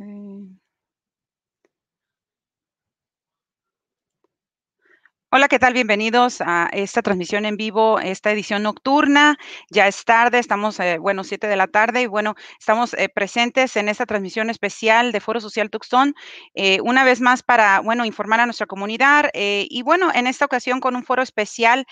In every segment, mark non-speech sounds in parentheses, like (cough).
嗯。Hola, ¿qué tal? Bienvenidos a esta transmisión en vivo, esta edición nocturna. Ya es tarde, estamos, eh, bueno, siete de la tarde y bueno, estamos eh, presentes en esta transmisión especial de Foro Social Tucson, eh, una vez más para, bueno, informar a nuestra comunidad y bueno, en esta ocasión con un foro especial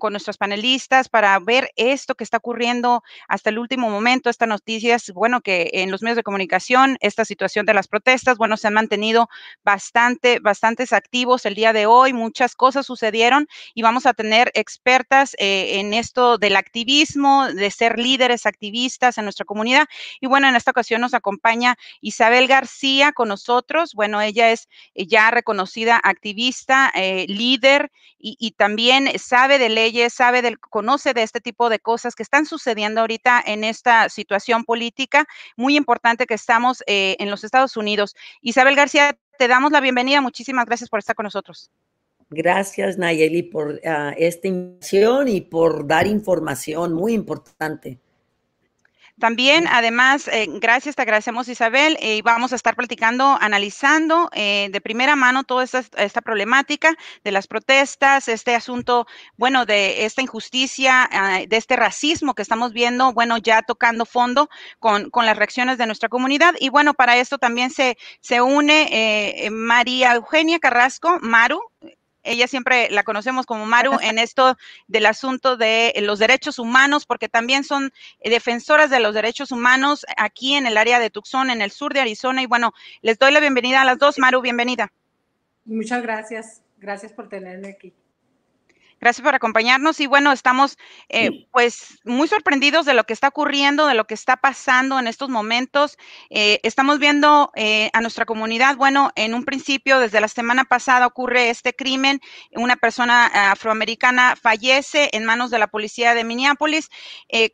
con nuestros panelistas para ver esto que está ocurriendo hasta el último momento, estas noticias, bueno, que en los medios de comunicación, esta situación de las protestas, bueno, se han mantenido bastante, bastantes activos el día de hoy, muchas cosas cosas sucedieron y vamos a tener expertas eh, en esto del activismo, de ser líderes activistas en nuestra comunidad. Y bueno, en esta ocasión nos acompaña Isabel García con nosotros. Bueno, ella es eh, ya reconocida activista, eh, líder y, también sabe de leyes, sabe del, conoce de este tipo de cosas que están sucediendo ahorita en esta situación política muy importante que estamos en los Estados Unidos. Isabel García, te damos la bienvenida. Muchísimas gracias por estar con nosotros. Gracias, Nayeli, por uh, esta invitación y por dar información muy importante. También, además, eh, gracias, te agradecemos Isabel, y vamos a estar platicando, analizando eh, de primera mano toda esta, esta, problemática de las protestas, este asunto, bueno, de esta injusticia, uh, de este racismo que estamos viendo, bueno, ya tocando fondo con, con, las reacciones de nuestra comunidad. Y bueno, para esto también se, se une eh, María Eugenia Carrasco, Maru, ella siempre la conocemos como Maru (laughs) en esto del asunto de los derechos humanos, porque también son defensoras de los derechos humanos aquí en el área de Tucson, en el sur de Arizona. Y bueno, les doy la bienvenida a las dos. Maru, bienvenida. Muchas gracias. Gracias por tenerme aquí. Gracias por acompañarnos y bueno, estamos eh, pues muy sorprendidos de lo que está ocurriendo, de lo que está pasando en estos momentos. Eh, estamos viendo eh, a nuestra comunidad, bueno, en un principio, desde la semana pasada ocurre este crimen, una persona afroamericana fallece en manos de la policía de Minneapolis.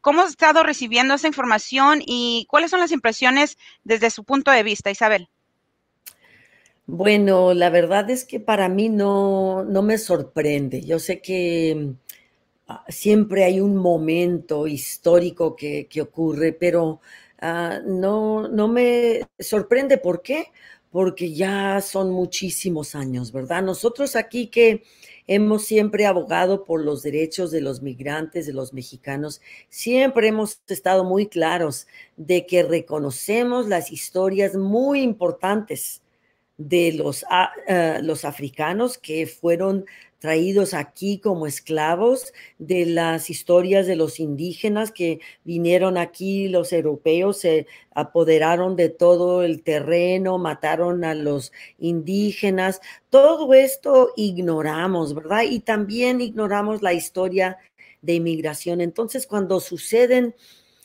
¿Cómo ha estado recibiendo esa información y cuáles son las impresiones desde su punto de vista, Isabel? Bueno, la verdad es que para mí no, no me sorprende. Yo sé que ah, siempre hay un momento histórico que, que ocurre, pero uh, no, no me sorprende. ¿Por qué? Porque ya son muchísimos años, ¿verdad? Nosotros aquí que hemos siempre abogado por los derechos de los migrantes, de los mexicanos, siempre hemos estado muy claros de que reconocemos las historias muy importantes de los, ah, eh, los africanos que fueron traídos aquí como esclavos, de las historias de los indígenas que vinieron aquí, los europeos se apoderaron de todo el terreno, mataron a los indígenas. Todo esto ignoramos, ¿verdad? Y también ignoramos la historia de inmigración. Entonces, cuando suceden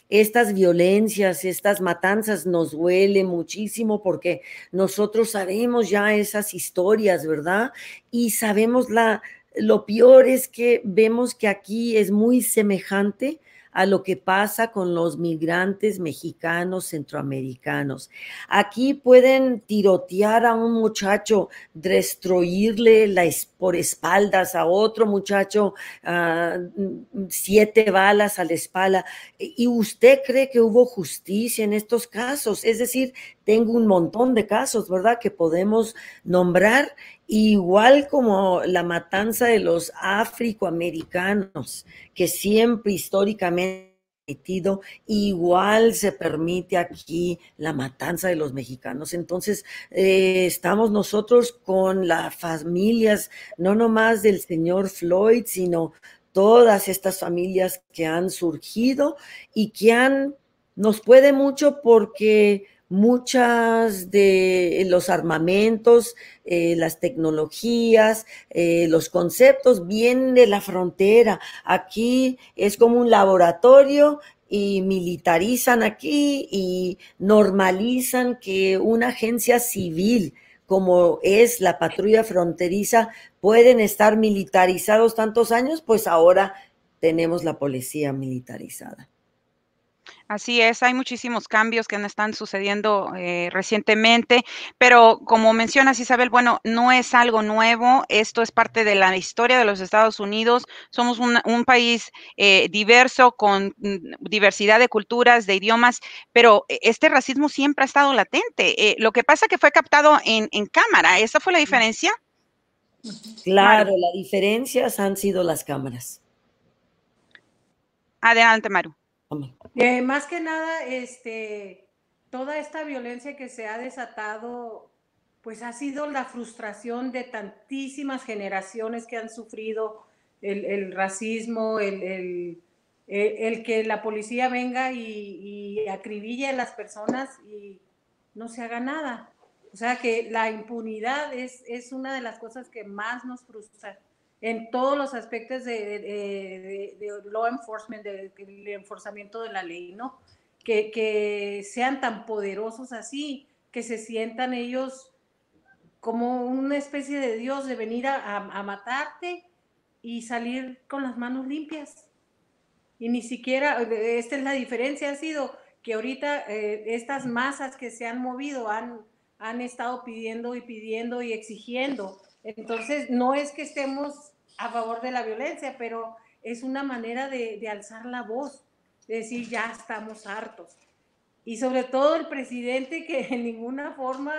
estas violencias, estas matanzas nos duele muchísimo porque nosotros sabemos ya esas historias, ¿verdad? Y sabemos la, lo peor es que vemos que aquí es muy semejante a lo que pasa con los migrantes mexicanos, centroamericanos. Aquí pueden tirotear a un muchacho, destruirle la, por espaldas a otro muchacho, uh, siete balas a la espalda. ¿Y usted cree que hubo justicia en estos casos? Es decir, tengo un montón de casos, ¿verdad?, que podemos nombrar, igual como la matanza de los afroamericanos, que siempre históricamente igual se permite aquí la matanza de los mexicanos. Entonces, eh, estamos nosotros con las familias, no nomás del señor Floyd, sino todas estas familias que han surgido y que han, nos puede mucho porque muchas de los armamentos, eh, las tecnologías, eh, los conceptos vienen de la frontera. Aquí es como un laboratorio y militarizan aquí y normalizan que una agencia civil como es la patrulla fronteriza pueden estar militarizados tantos años, pues ahora tenemos la policía militarizada. Así es, hay muchísimos cambios que están sucediendo eh, recientemente, pero como mencionas Isabel, bueno, no es algo nuevo, esto es parte de la historia de los Estados Unidos, somos un, país eh, diverso con mm, diversidad de culturas, de idiomas, pero e, este racismo siempre ha estado latente. Eh, lo que pasa que fue captado en, en cámara, ¿esa fue la diferencia? Claro, la diferencia han sido las cámaras. Adelante, Maru. Eh, más que nada, este, toda esta violencia que se ha desatado, pues ha sido la frustración de tantísimas generaciones que han sufrido el, racismo, el, que la policía venga y, y acribille a las personas y no se haga nada. O sea que la impunidad es, es una de las cosas que más nos frustra en todos los aspectos de, law enforcement, del enforzamiento de la ley, ¿no? Que, sean tan poderosos así, que se sientan ellos como una especie de Dios de venir a, matarte y salir con las manos limpias. Y ni siquiera, esta es la diferencia, ha sido que ahorita eh, estas masas que se han movido han, han estado pidiendo y pidiendo y exigiendo entonces, no es que estemos a favor de la violencia, pero es una manera de, alzar la voz, de decir, ya estamos hartos. Y sobre todo el presidente que en ninguna forma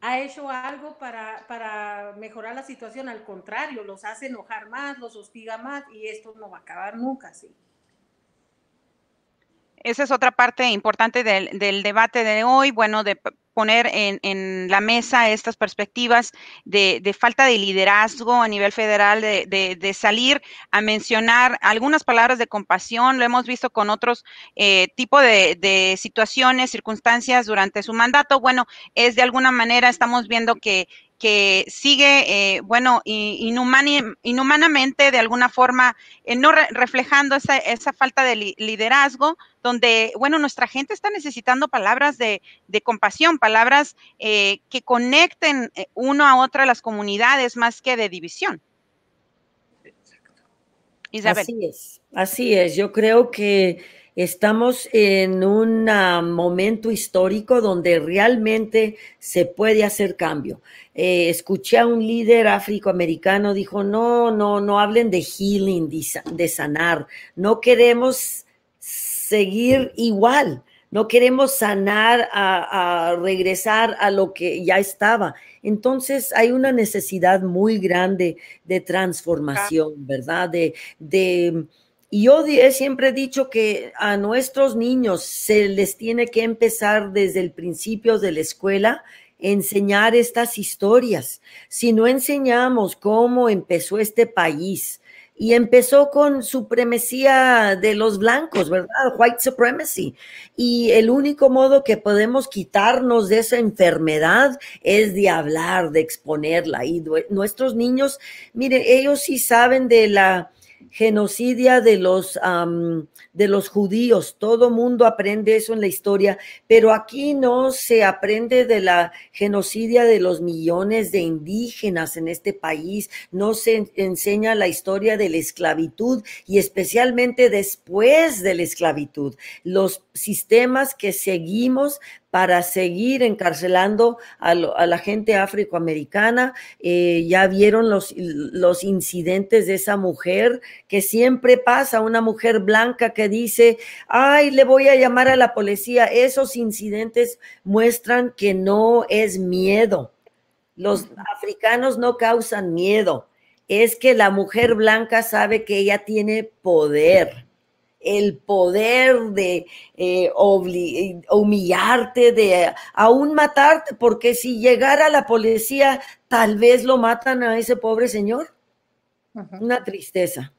ha hecho algo para, para, mejorar la situación, al contrario, los hace enojar más, los hostiga más y esto no va a acabar nunca así. Esa es otra parte importante del, del debate de hoy, bueno, de poner en, la mesa estas perspectivas de, falta de liderazgo a nivel federal, de, salir a mencionar algunas palabras de compasión. Lo hemos visto con otros eh, tipos de, situaciones, circunstancias durante su mandato. Bueno, es de alguna manera, estamos viendo que que sigue, eh, bueno, inhumanamente de alguna forma, eh, no reflejando esa, esa, falta de liderazgo, donde, bueno, nuestra gente está necesitando palabras de, compasión, palabras eh, que conecten uno a otra las comunidades más que de división. Así es, así es. Yo creo que Estamos en un ah, momento histórico donde realmente se puede hacer cambio. Eh, escuché a un líder afroamericano, dijo, no, no, no hablen de healing, de sanar. No queremos seguir igual. No queremos sanar a, regresar a lo que ya estaba. Entonces hay una necesidad muy grande de transformación, ¿verdad? De, de y yo siempre he dicho que a nuestros niños se les tiene que empezar desde el principio de la escuela enseñar estas historias. Si no enseñamos cómo empezó este país, y empezó con supremacía de los blancos, ¿verdad? White supremacy. Y el único modo que podemos quitarnos de esa enfermedad es de hablar, de exponerla. Y nuestros niños, miren, ellos sí saben de la genocidia de los, de los judíos. Todo mundo aprende eso en la historia, pero aquí no se aprende de la genocidia de los millones de indígenas en este país, no se enseña la historia de la esclavitud y especialmente después de la esclavitud, los sistemas que seguimos para seguir encarcelando a, la gente afroamericana. Eh, ya vieron los, los incidentes de esa mujer que siempre pasa, una mujer blanca que dice, ay, le voy a llamar a la policía. Esos incidentes muestran que no es miedo. Los africanos no causan miedo. Es que la mujer blanca sabe que ella tiene poder el poder de eh, humillarte, de aún matarte, porque si llegara la policía, tal vez lo matan a ese pobre señor. Una tristeza.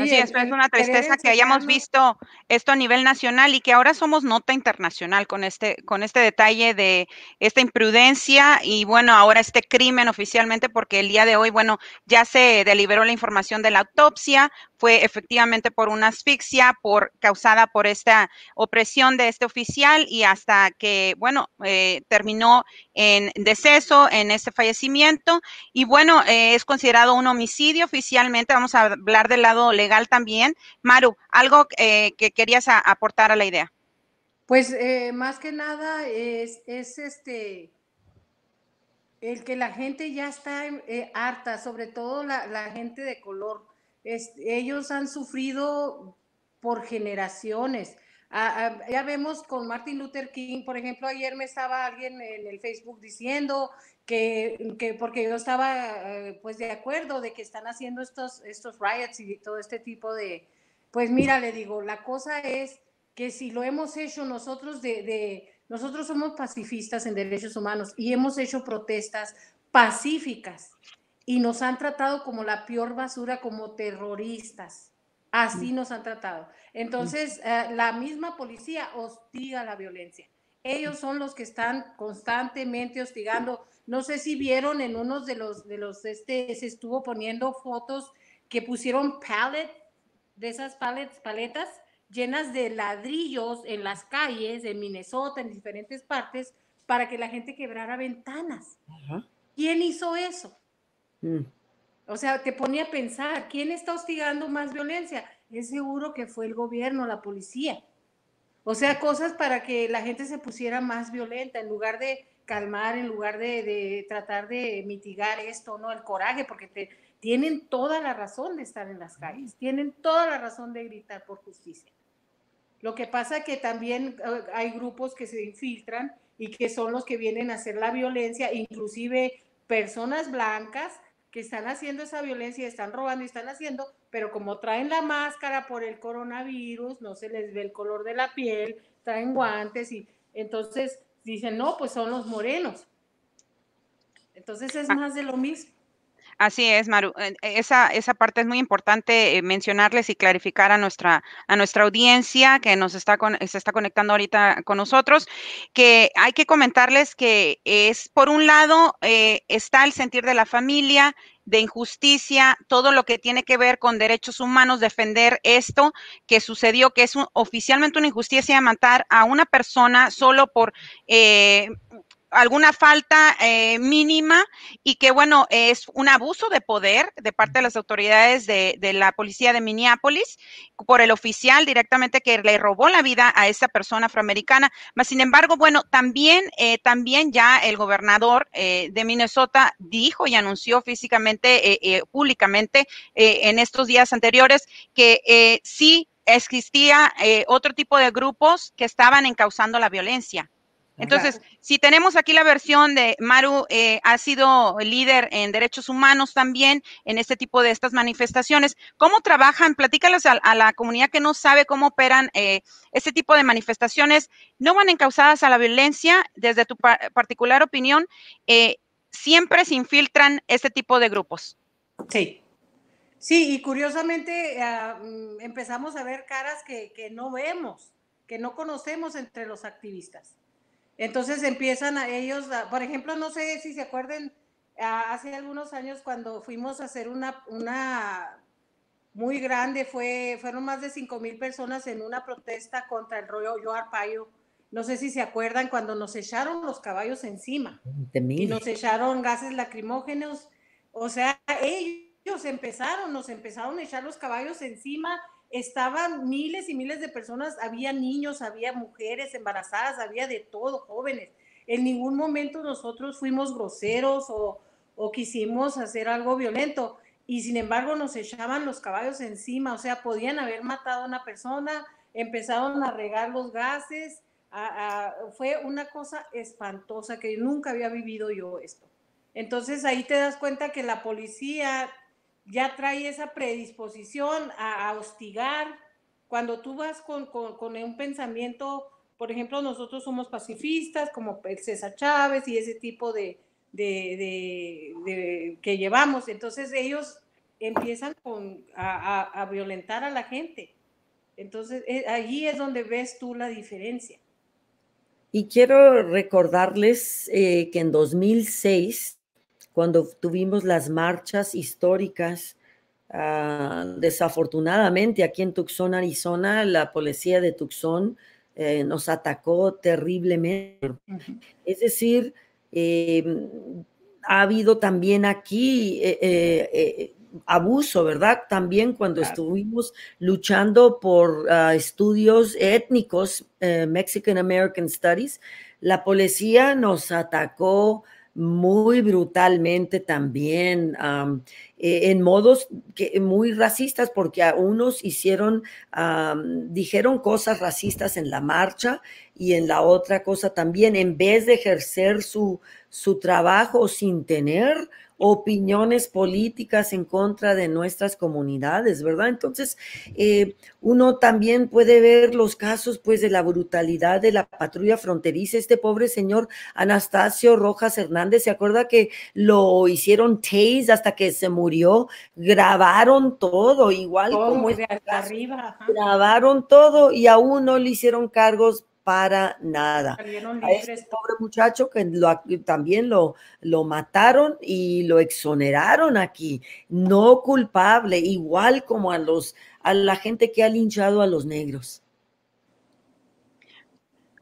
Así es, es una tristeza que hayamos visto esto a nivel nacional y que ahora somos nota internacional con este, con este detalle de esta imprudencia y bueno, ahora este crimen oficialmente porque el día de hoy, bueno, ya se deliberó la información de la autopsia, fue efectivamente por una asfixia por, causada por esta opresión de este oficial y hasta que, bueno, eh, terminó en deceso, en este fallecimiento. Y bueno, eh, es considerado un homicidio oficialmente. Vamos a hablar del lado legal también. Maru, algo que querías aportar a la idea. Pues más que nada es, es este el que la gente ya está harta, sobre todo la, gente de color. ellos han sufrido por generaciones. ya vemos con Martin Luther King, por ejemplo, ayer me estaba alguien en el Facebook diciendo que, que porque yo estaba eh, pues de acuerdo de que están haciendo estos, estos riots y todo este tipo de, pues mira, le digo, la cosa es que si lo hemos hecho nosotros de, de nosotros somos pacifistas en derechos humanos y hemos hecho protestas pacíficas y nos han tratado como la peor basura, como terroristas. Así mm. nos han tratado. Entonces, mm. eh, la misma policía hostiga la violencia. Ellos son los que están constantemente hostigando. No sé si vieron en uno de los, de los, este, se estuvo poniendo fotos que pusieron pallet, de esas pallets, paletas llenas de ladrillos en las calles de Minnesota, en diferentes partes, para que la gente quebrara ventanas. ¿Quién hizo eso? Mm. O sea, te pone a pensar, ¿quién está hostigando más violencia? Es seguro que fue el gobierno, la policía. O sea, cosas para que la gente se pusiera más violenta en lugar de calmar, en lugar de, tratar de mitigar esto, ¿no? El coraje, porque te, tienen toda la razón de estar en las calles, tienen toda la razón de gritar por justicia. Lo que pasa que también eh, hay grupos que se infiltran y que son los que vienen a hacer la violencia, inclusive personas blancas que están haciendo esa violencia, están robando y están haciendo, pero como traen la máscara por el coronavirus, no se les ve el color de la piel, traen guantes y entonces dicen, no, pues son los morenos. Entonces es ah. más de lo mismo. Así es, Maru. Eh, esa, esa parte es muy importante eh, mencionarles y clarificar a nuestra, a nuestra audiencia que nos está se está conectando ahorita con nosotros, que hay que comentarles que es, por un lado, eh, está el sentir de la familia, de injusticia, todo lo que tiene que ver con derechos humanos, defender esto que sucedió, que es oficialmente una injusticia matar a una persona solo por alguna falta eh, mínima y que, bueno, es un abuso de poder de parte de las autoridades de, la policía de Minneapolis por el oficial directamente que le robó la vida a esa persona afroamericana. Mas, sin embargo, bueno, también, eh, también ya el gobernador eh, de Minnesota dijo y anunció físicamente, públicamente en estos días anteriores que sí existía otro tipo de grupos que estaban encauzando la violencia. Entonces, si tenemos aquí la versión de Maru, eh, ha sido líder en derechos humanos también en este tipo de estas manifestaciones. ¿Cómo trabajan? Platícalos a, la comunidad que no sabe cómo operan eh, este tipo de manifestaciones. ¿No van encausadas a la violencia? Desde tu particular opinión, eh, siempre se infiltran este tipo de grupos. Sí. Sí, y curiosamente mm, empezamos a ver caras que no vemos, que no conocemos entre los activistas. Entonces empiezan a ellos, por ejemplo, no sé si se acuerden, hace algunos años cuando fuimos a hacer una, una muy grande, fue, fueron más de 5 mil personas en una protesta contra el rollo Yo Arpaio. No sé si se acuerdan cuando nos echaron los caballos encima y nos echaron gases lacrimógenos. O sea, ellos empezaron, nos empezaron a echar los caballos encima estaban miles y miles de personas, había niños, había mujeres embarazadas, había de todo, jóvenes. En ningún momento nosotros fuimos groseros o, quisimos hacer algo violento y sin embargo nos echaban los caballos encima, o sea, podían haber matado a una persona, empezaron a regar los gases, fue una cosa espantosa que nunca había vivido yo esto. Entonces ahí te das cuenta que la policía ya trae esa predisposición a, hostigar. Cuando tú vas con, un pensamiento, por ejemplo, nosotros somos pacifistas, como César Chávez y ese tipo de, que llevamos, entonces ellos empiezan con, a, violentar a la gente. Entonces, eh, allí es donde ves tú la diferencia. Y quiero recordarles eh, que en 2006 cuando tuvimos las marchas históricas. Ah, desafortunadamente, aquí en Tucson, Arizona, la policía de Tucson eh, nos atacó terriblemente. Es decir, em, ha habido también aquí eh, eh, abuso, ¿verdad? También cuando estuvimos luchando por uh, estudios étnicos, uh, Mexican American Studies, la policía nos atacó muy brutalmente también, um, en modos que, muy racistas, porque a unos hicieron, dijeron cosas racistas en la marcha y en la otra cosa también, en vez de ejercer su, su trabajo sin tener opiniones políticas en contra de nuestras comunidades, ¿verdad? Entonces, eh, uno también puede ver los casos, pues, de la brutalidad de la patrulla fronteriza. Este pobre señor Anastasio Rojas Hernández, ¿se acuerda que lo hicieron tase hasta que se murió? Grabaron todo, igual como de arriba. Grabaron todo y aún no le hicieron cargos para nada. A este pobre muchacho que también lo, lo mataron y lo exoneraron aquí, no culpable, igual como a los a la gente que ha linchado a los negros.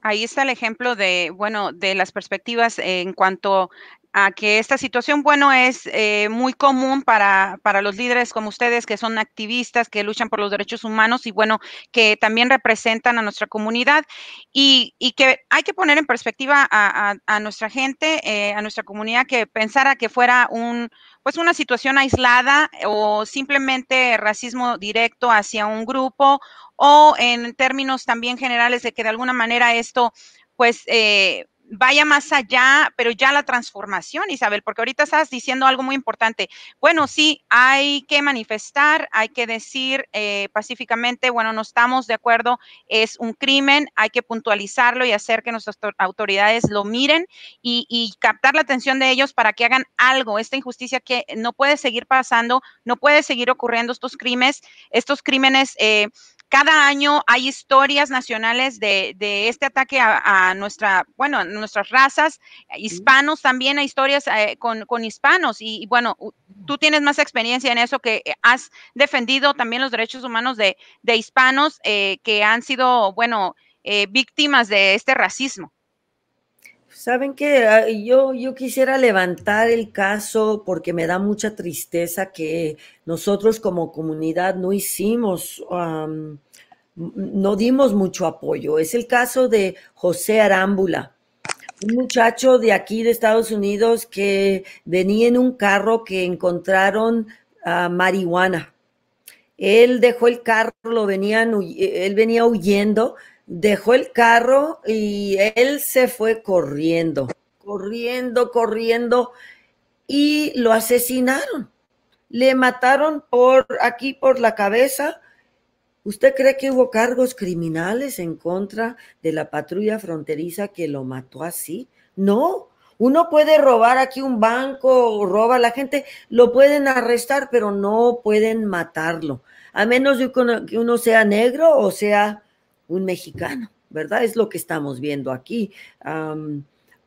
Ahí está el ejemplo de, bueno, de las perspectivas en cuanto a que esta situación, bueno, es eh, muy común para, para los líderes como ustedes, que son activistas, que luchan por los derechos humanos y, bueno, que también representan a nuestra comunidad. Y, y que hay que poner en perspectiva a, nuestra gente, eh, a nuestra comunidad, que pensara que fuera un, pues una situación aislada o simplemente racismo directo hacia un grupo o en términos también generales de que de alguna manera esto, pues, eh, vaya más allá, pero ya la transformación, Isabel, porque ahorita estás diciendo algo muy importante. Bueno, sí, hay que manifestar, hay que decir eh, pacíficamente, bueno, no estamos de acuerdo, es un crimen, hay que puntualizarlo y hacer que nuestras autoridades lo miren y, captar la atención de ellos para que hagan algo. Esta injusticia que no puede seguir pasando, no puede seguir ocurriendo estos crímenes, estos crímenes. Eh, cada año hay historias nacionales de, de este ataque a, a, nuestra, bueno, a nuestras razas, hispanos también hay historias eh, con, con, hispanos. Y, y, bueno, tú tienes más experiencia en eso que has defendido también los derechos humanos de, de hispanos eh, que han sido, bueno, eh, víctimas de este racismo. Saben que yo, yo quisiera levantar el caso porque me da mucha tristeza que nosotros como comunidad no hicimos, no dimos mucho apoyo. Es el caso de José Arámbula, un muchacho de aquí de Estados Unidos que venía en un carro que encontraron uh, marihuana. Él dejó el carro, lo venían, él venía huyendo dejó el carro y él se fue corriendo, corriendo, corriendo y lo asesinaron. Le mataron por aquí, por la cabeza. ¿Usted cree que hubo cargos criminales en contra de la patrulla fronteriza que lo mató así? No, uno puede robar aquí un banco roba a la gente, lo pueden arrestar, pero no pueden matarlo, a menos que uno sea negro o sea un mexicano, ¿verdad? Es lo que estamos viendo aquí.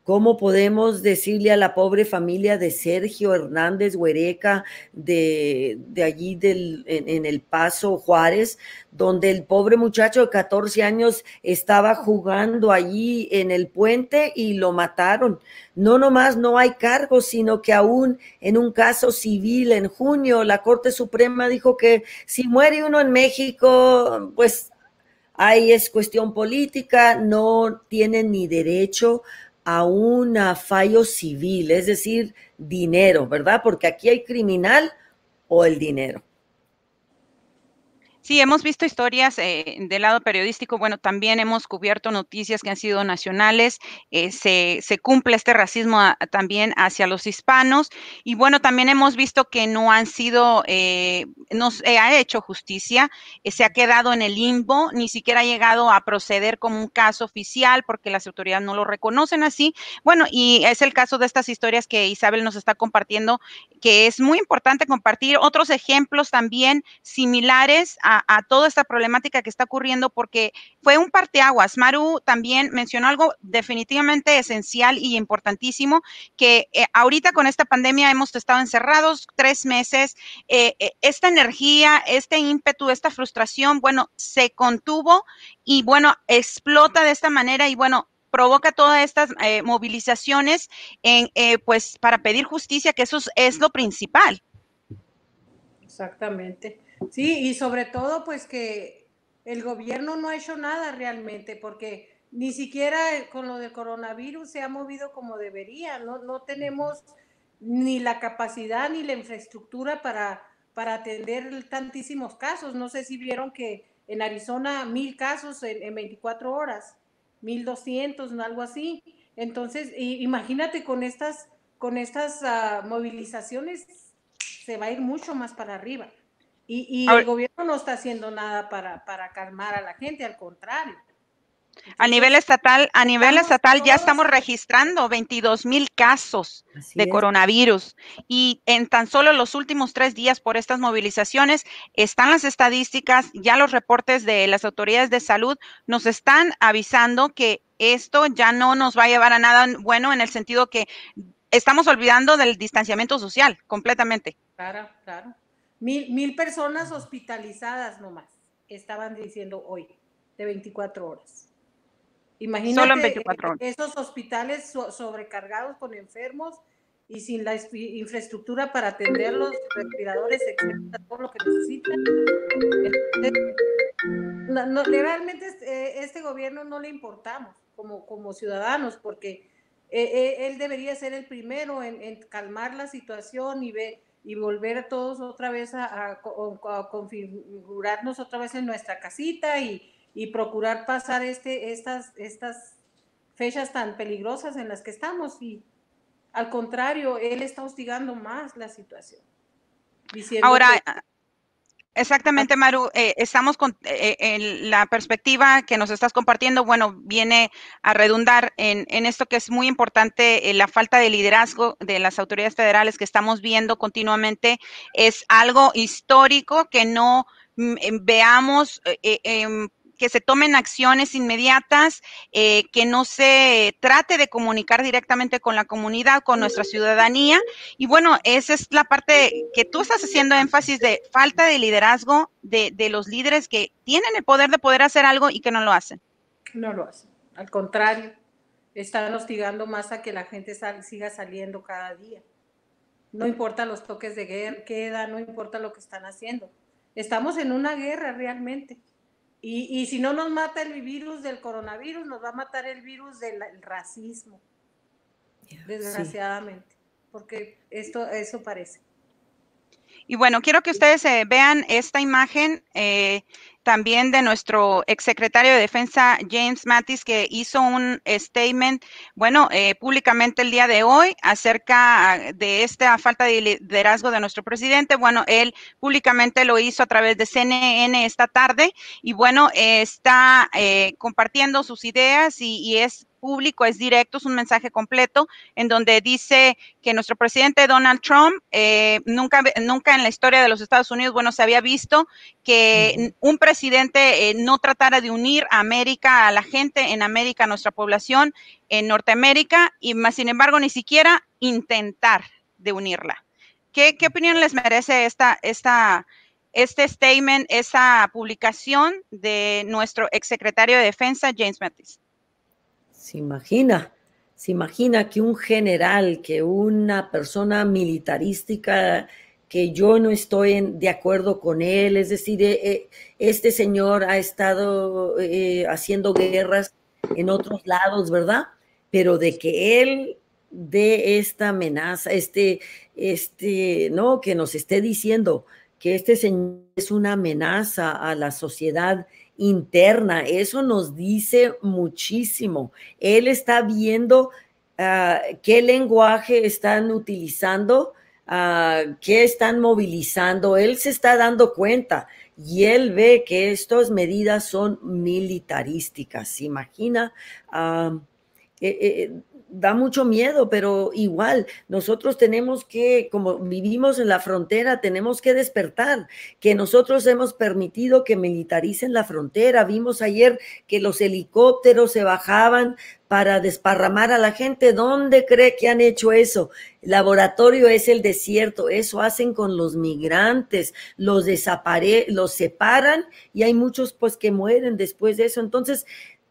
¿Cómo podemos decirle a la pobre familia de Sergio Hernández Huereca, de, de allí del, en, en, El Paso, Juárez, donde el pobre muchacho de 14 años estaba jugando allí en el puente y lo mataron? No nomás no hay cargos, sino que aún en un caso civil en junio, la Corte Suprema dijo que si muere uno en México, pues ahí es cuestión política, no tienen ni derecho a un fallo civil, es decir, dinero, ¿verdad? Porque aquí hay criminal o el dinero. Sí, hemos visto historias eh, del lado periodístico. Bueno, también hemos cubierto noticias que han sido nacionales. Eh, se, cumple este racismo también hacia los hispanos. Y bueno, también hemos visto que no han sido, eh, no se ha hecho justicia. Eh, se ha quedado en el limbo, ni siquiera ha llegado a proceder como un caso oficial porque las autoridades no lo reconocen así. Bueno, y es el caso de estas historias que Isabel nos está compartiendo, que es muy importante compartir otros ejemplos también similares a a, toda esta problemática que está ocurriendo porque fue un parteaguas. Maru también mencionó algo definitivamente esencial y importantísimo, que eh, ahorita con esta pandemia hemos estado encerrados tres meses, eh, eh, esta energía, este ímpetu, esta frustración, bueno, se contuvo y bueno, explota de esta manera y bueno, provoca todas estas movilizaciones en, pues para pedir justicia, que eso es, es lo principal. Exactamente. Sí, y sobre todo pues que el gobierno no ha hecho nada realmente porque ni siquiera con lo del coronavirus se ha movido como debería, no, no tenemos ni la capacidad ni la infraestructura para, para atender tantísimos casos. No sé si vieron que en Arizona mil casos en, 24 horas, 1200, algo así. Entonces, imagínate con estas, con estas uh, movilizaciones, se va a ir mucho más para arriba. Y, y el gobierno no está haciendo nada para, para calmar a la gente, al contrario. A nivel estatal, a nivel estatal ya estamos registrando 22 mil casos de coronavirus y en tan solo los últimos tres días por estas movilizaciones están las estadísticas, ya los reportes de las autoridades de salud nos están avisando que esto ya no nos va a llevar a nada bueno en el sentido que estamos olvidando del distanciamiento social completamente. Claro, claro. Mil, mil personas hospitalizadas nomás, estaban diciendo hoy, de 24 horas. Imagínate esos hospitales sobrecargados con enfermos y sin la infraestructura para atenderlos, respiradores, etcétera, todo lo que necesitan. No, realmente este, este gobierno no le importamos como, como ciudadanos, porque eh, eh, él debería ser el primero en, calmar la situación y, ve, y volver a todos otra vez a, a configurarnos otra vez en nuestra casita y, y procurar pasar este, estas, estas fechas tan peligrosas en las que estamos. Y al contrario, él está hostigando más la situación. Ahora, Exactamente, Maru. Eh, estamos con eh, en la perspectiva que nos estás compartiendo. Bueno, viene a redundar en, en esto que es muy importante, eh, la falta de liderazgo de las autoridades federales que estamos viendo continuamente. Es algo histórico que no mm, veamos em, que se tomen acciones inmediatas, eh, que no se trate de comunicar directamente con la comunidad, con nuestra ciudadanía. Y bueno, esa es la parte que tú estás haciendo énfasis de falta de liderazgo de, de los líderes que tienen el poder de poder hacer algo y que no lo hacen. No lo hacen. Al contrario, están hostigando más a que la gente siga saliendo cada día. No importa los toques de guerra, queda, no importa lo que están haciendo. Estamos en una guerra realmente. Y, si no nos mata el virus del coronavirus, nos va a matar el virus del racismo, desgraciadamente, porque esto, eso parece. Y bueno, quiero que ustedes eh, vean esta imagen eh, también de nuestro exsecretario de Defensa, James Mattis, que hizo un statement, bueno, eh, públicamente el día de hoy acerca de esta falta de liderazgo de nuestro presidente. Bueno, él públicamente lo hizo a través de CNN esta tarde y bueno, está compartiendo sus ideas y, y es público, es directo, es un mensaje completo en donde dice que nuestro presidente Donald Trump eh, nunca, nunca en la historia de los Estados Unidos, bueno, se había visto que un presidente eh, no tratara de unir a América, a la gente en América, a nuestra población en Norteamérica, y más sin embargo ni siquiera intentar de unirla. ¿Qué, qué opinión les merece esta, esta, este statement, esa publicación de nuestro exsecretario de Defensa, James Mattis? Se imagina, se imagina que un general, que una persona militarística, que yo no estoy de acuerdo con él, es decir, eh, eh, este señor ha estado eh, haciendo guerras en otros lados, ¿verdad? Pero de que él dé esta amenaza, este, este, no, que nos esté diciendo que este señor es una amenaza a la sociedad interna. Eso nos dice muchísimo. Él está viendo ah, qué lenguaje están utilizando, uh, qué están movilizando. Él se está dando cuenta y él ve que estas medidas son militarísticas. imagina? Ah, eh, eh, da mucho miedo, pero igual nosotros tenemos que, como vivimos en la frontera, tenemos que despertar, que nosotros hemos permitido que militaricen la frontera. Vimos ayer que los helicópteros se bajaban para desparramar a la gente. ¿Dónde cree que han hecho eso? laboratorio es el desierto. Eso hacen con los migrantes. Los desapare los separan y hay muchos pues que mueren después de eso. Entonces,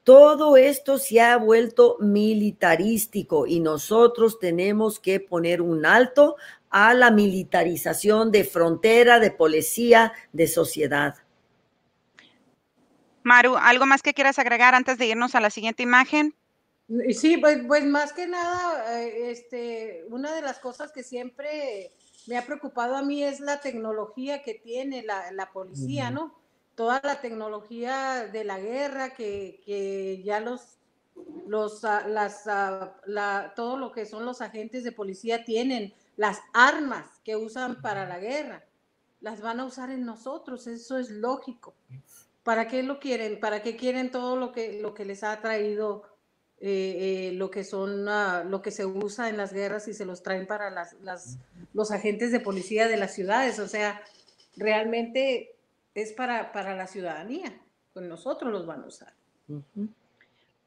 todo esto se ha vuelto militarístico y nosotros tenemos que poner un alto a la militarización de frontera, de policía, de sociedad. Maru, ¿algo más que quieras agregar antes de irnos a la siguiente imagen? Sí, pues, pues más que nada, eh, este, una de las cosas que siempre me ha preocupado a mí es la tecnología que tiene la, policía, ¿no? Toda la tecnología de la guerra que, ya los, los, ah, las, ah, la, todo lo que son los agentes de policía tienen, las armas que usan para la guerra, las van a usar en nosotros, eso es lógico. ¿Para qué lo quieren? ¿Para qué quieren todo lo que, lo que les ha traído eh, eh, lo que son ah, lo que se usa en las guerras y se los traen para las, los agentes de policía de las ciudades. O sea, realmente es para, para la ciudadanía, pues nosotros los van a usar.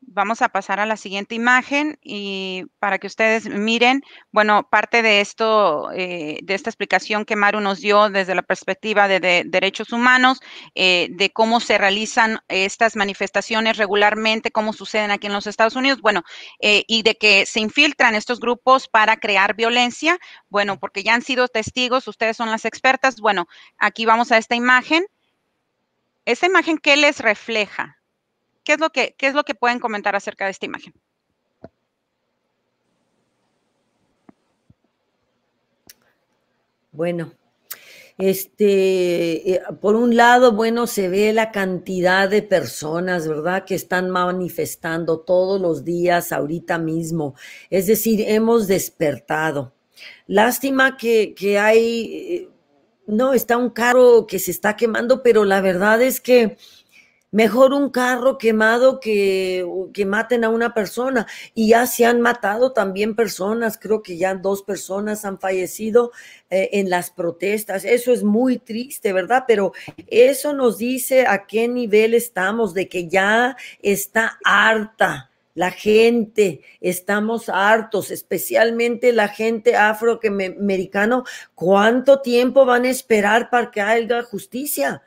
Vamos a pasar a la siguiente imagen y para que ustedes miren, bueno, parte de esto, eh, de esta explicación que Maru nos dio desde la perspectiva de, derechos humanos, eh, de cómo se realizan estas manifestaciones regularmente, cómo suceden aquí en los Estados Unidos, bueno, eh, y de que se infiltran estos grupos para crear violencia, bueno, porque ya han sido testigos, ustedes son las expertas, bueno, aquí vamos a esta imagen. Esta imagen, ¿qué les refleja? ¿Qué es lo que, qué es lo que pueden comentar acerca de esta imagen? Bueno, este, eh, por un lado, bueno, se ve la cantidad de personas, ¿verdad?, que están manifestando todos los días, ahorita mismo. Es decir, hemos despertado. Lástima que, que hay, eh, no, está un carro que se está quemando, pero la verdad es que Mejor un carro quemado que, que maten a una persona. Y ya se han matado también personas, creo que ya dos personas han fallecido eh, en las protestas. Eso es muy triste, ¿verdad? Pero eso nos dice a qué nivel estamos, de que ya está harta la gente, estamos hartos, especialmente la gente afroamericana. ¿Cuánto tiempo van a esperar para que haya justicia?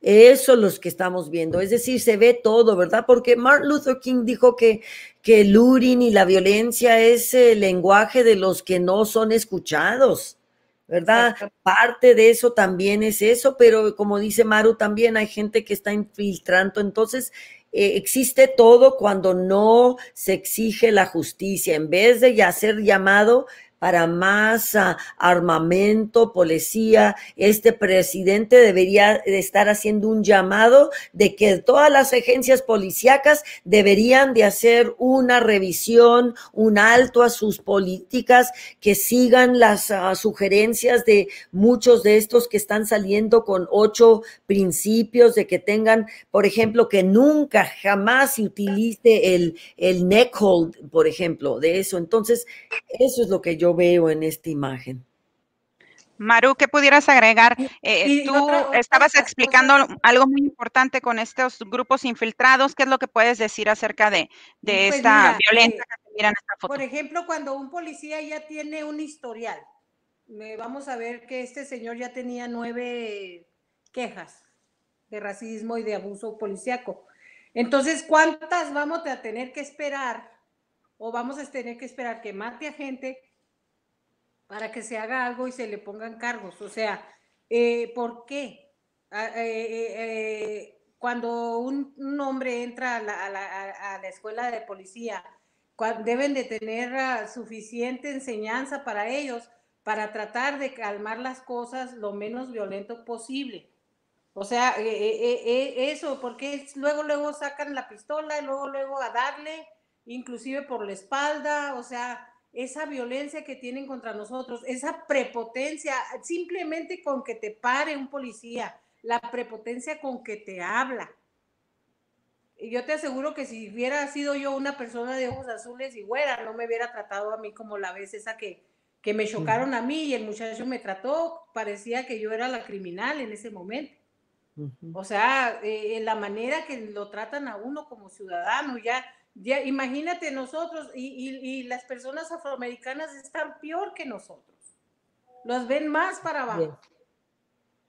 Eso es los que estamos viendo. Es decir, se ve todo, ¿verdad? Porque Martin Luther King dijo que, que el luring y la violencia es el lenguaje de los que no son escuchados, ¿verdad? Parte de eso también es eso, pero como dice Maru, también hay gente que está infiltrando. Entonces, eh, existe todo cuando no se exige la justicia. En vez de ya ser llamado, para más ah, armamento, policía. Este presidente debería estar haciendo un llamado de que todas las agencias policíacas deberían de hacer una revisión, un alto a sus políticas, que sigan las ah, sugerencias de muchos de estos que están saliendo con ocho principios, de que tengan, por ejemplo, que nunca, jamás se utilice el, el neck hold, por ejemplo, de eso. Entonces, eso es lo que yo veo en esta imagen. Maru, ¿qué pudieras agregar? Eh, tú estabas explicando algo muy importante con estos grupos infiltrados. ¿Qué es lo que puedes decir acerca de, de pues esta violencia eh, que se mira en esta foto? Por ejemplo, cuando un policía ya tiene un historial, vamos a ver que este señor ya tenía nueve quejas de racismo y de abuso policíaco. Entonces, ¿cuántas vamos a tener que esperar o vamos a tener que esperar que mate a gente para que se haga algo y se le pongan cargos. O sea, eh, ¿por qué? Ah, eh, eh, cuando un, hombre entra a la, escuela de policía, deben de tener ah, suficiente enseñanza para ellos para tratar de calmar las cosas lo menos violento posible. O sea, eso, porque luego, luego sacan la pistola, y luego, luego a darle, inclusive por la espalda, o sea, esa violencia que tienen contra nosotros, esa prepotencia, simplemente con que te pare un policía, la prepotencia con que te habla. Y yo te aseguro que si hubiera sido yo una persona de ojos azules y güera, no me hubiera tratado a mí como la vez esa que, que me chocaron a mí y el muchacho me trató, parecía que yo era la criminal en ese momento. O sea, eh, la manera que lo tratan a uno como ciudadano, ya ya, imagínate nosotros y, las personas afroamericanas están peor que nosotros. Los ven más para abajo.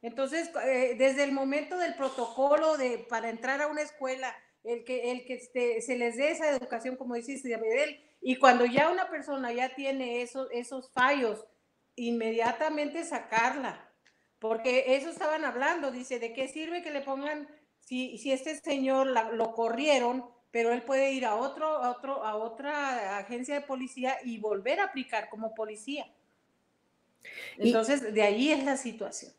Entonces, eh, desde el momento del protocolo de, para entrar a una escuela, el que, el que este, se les dé esa educación, como dice Isabel, y cuando ya una persona ya tiene esos, esos fallos inmediatamente sacarla, porque eso estaban hablando, dice, ¿de qué sirve que le pongan, si, si este señor lo corrieron, pero él puede ir a otro, a otro, a otra agencia de policía y volver a aplicar como policía. Entonces, de ahí es la situación.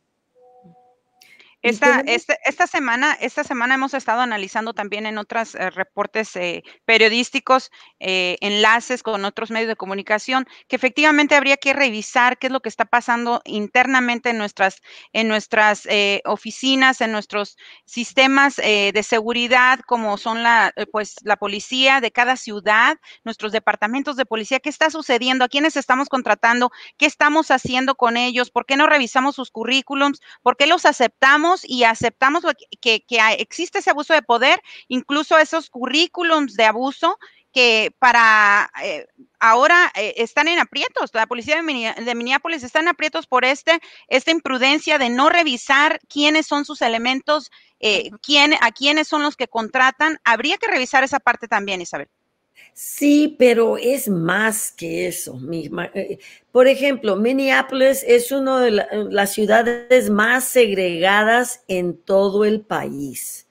Esta, este, esta, semana, esta semana hemos estado analizando también en otros eh, reportes eh, periodísticos, eh, enlaces con otros medios de comunicación, que efectivamente habría que revisar qué es lo que está pasando internamente en nuestras, en nuestras oficinas, en nuestros sistemas de seguridad, como son la, pues, la policía de cada ciudad, nuestros departamentos de policía, qué está sucediendo, a quiénes estamos contratando, qué estamos haciendo con ellos, por qué no revisamos sus currículums, por qué los aceptamos y aceptamos que, existe ese abuso de poder, incluso esos currículums de abuso que para eh, ahora eh, están en aprietos. La policía de, Minneapolis está en aprietos por este, esta imprudencia de no revisar quiénes son sus elementos, eh, quién, a quiénes son los que contratan. Habría que revisar esa parte también, Isabel. Sí, pero es más que eso. Eh, por ejemplo, Minneapolis es una de las ciudades más segregadas en todo el país.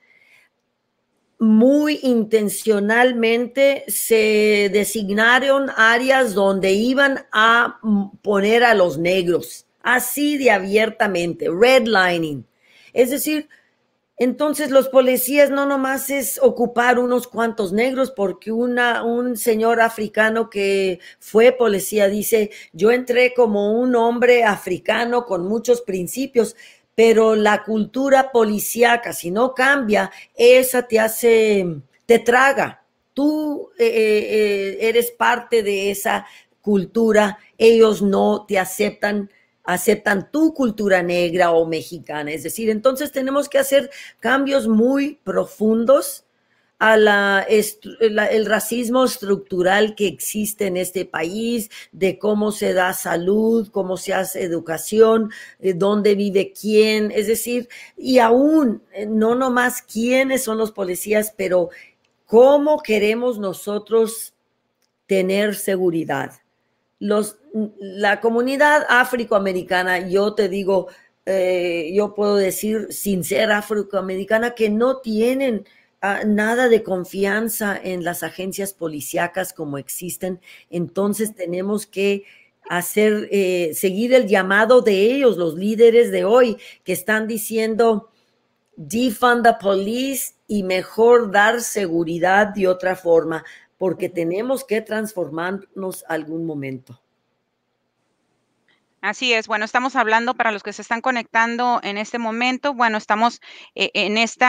Muy intencionalmente se designaron áreas donde iban a poner a los negros, así de abiertamente, redlining. Es decir, entonces los policías no nomás es ocupar unos cuantos negros, porque una, un señor africano que fue policía dice, yo entré como un hombre africano con muchos principios, pero la cultura policíaca, si no cambia, esa te hace, te traga. Tú eh, eh, eh, eres parte de esa cultura, ellos no te aceptan aceptan tu cultura negra o mexicana. Es decir, entonces tenemos que hacer cambios muy profundos a la, el racismo estructural que existe en este país, de cómo se da salud, cómo se hace educación, de dónde vive quién, es decir, y aún eh, no nomás quiénes son los policías, pero cómo queremos nosotros tener seguridad los, la comunidad afroamericana, yo te digo, eh, yo puedo decir sin ser afroamericana, que no tienen ah, nada de confianza en las agencias policíacas como existen. Entonces tenemos que hacer, eh, seguir el llamado de ellos, los líderes de hoy, que están diciendo, defund the police y mejor dar seguridad de otra forma porque tenemos que transformarnos algún momento. Así es, bueno, estamos hablando para los que se están conectando en este momento, bueno, estamos eh, en este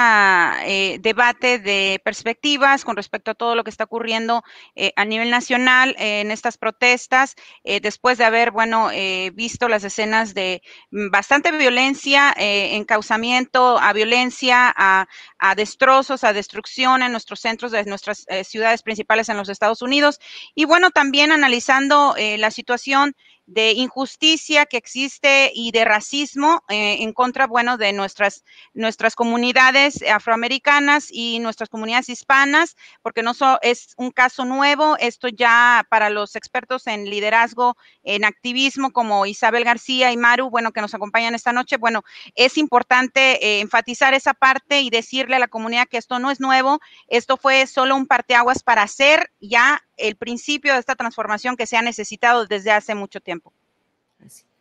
debate de perspectivas con respecto a todo lo que está ocurriendo eh, a nivel nacional en estas protestas, después de haber, bueno, visto las escenas de mm, bastante violencia, encauzamiento a violencia, a, a, destrozos, a destrucción en nuestros centros de nuestras ciudades principales en los Estados Unidos, y bueno, también analizando la situación de injusticia que existe y de racismo eh, en contra, bueno, de nuestras, nuestras comunidades afroamericanas y nuestras comunidades hispanas, porque no es un caso nuevo, esto ya para los expertos en liderazgo, en activismo como Isabel García y Maru, bueno, que nos acompañan esta noche, bueno, es importante eh, enfatizar esa parte y decirle a la comunidad que esto no es nuevo, esto fue solo un parteaguas para hacer ya el principio de esta transformación que se ha necesitado desde hace mucho tiempo.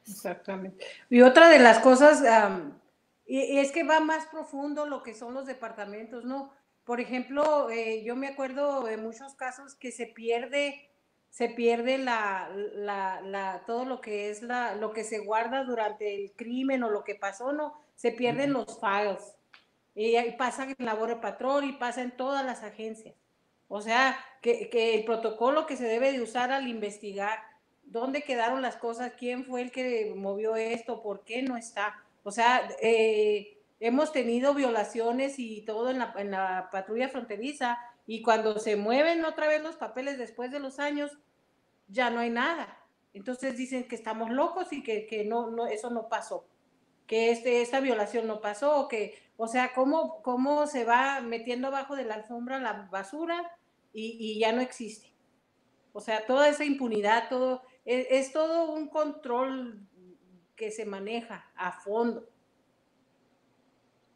Exactamente. Y otra de las cosas es que va más profundo lo que son los departamentos, ¿no? Por ejemplo, eh, yo me acuerdo de muchos casos que se pierde, se pierde la, la, todo lo que es la, lo que se guarda durante el crimen o lo que pasó, ¿no? Se pierden los files. Y ahí pasa en la Border Patrol y pasa en todas las agencias. O sea, que, el protocolo que se debe de usar al investigar dónde quedaron las cosas, quién fue el que movió esto, por qué no está. O sea, eh, hemos tenido violaciones y todo en la, en la patrulla fronteriza y cuando se mueven otra vez los papeles después de los años, ya no hay nada. Entonces dicen que estamos locos y que, que no, no, eso no pasó, que este, esta violación no pasó, que, o sea, cómo, cómo se va metiendo abajo de la alfombra la basura y, ya no existe. O sea, toda esa impunidad, todo, es, todo un control que se maneja a fondo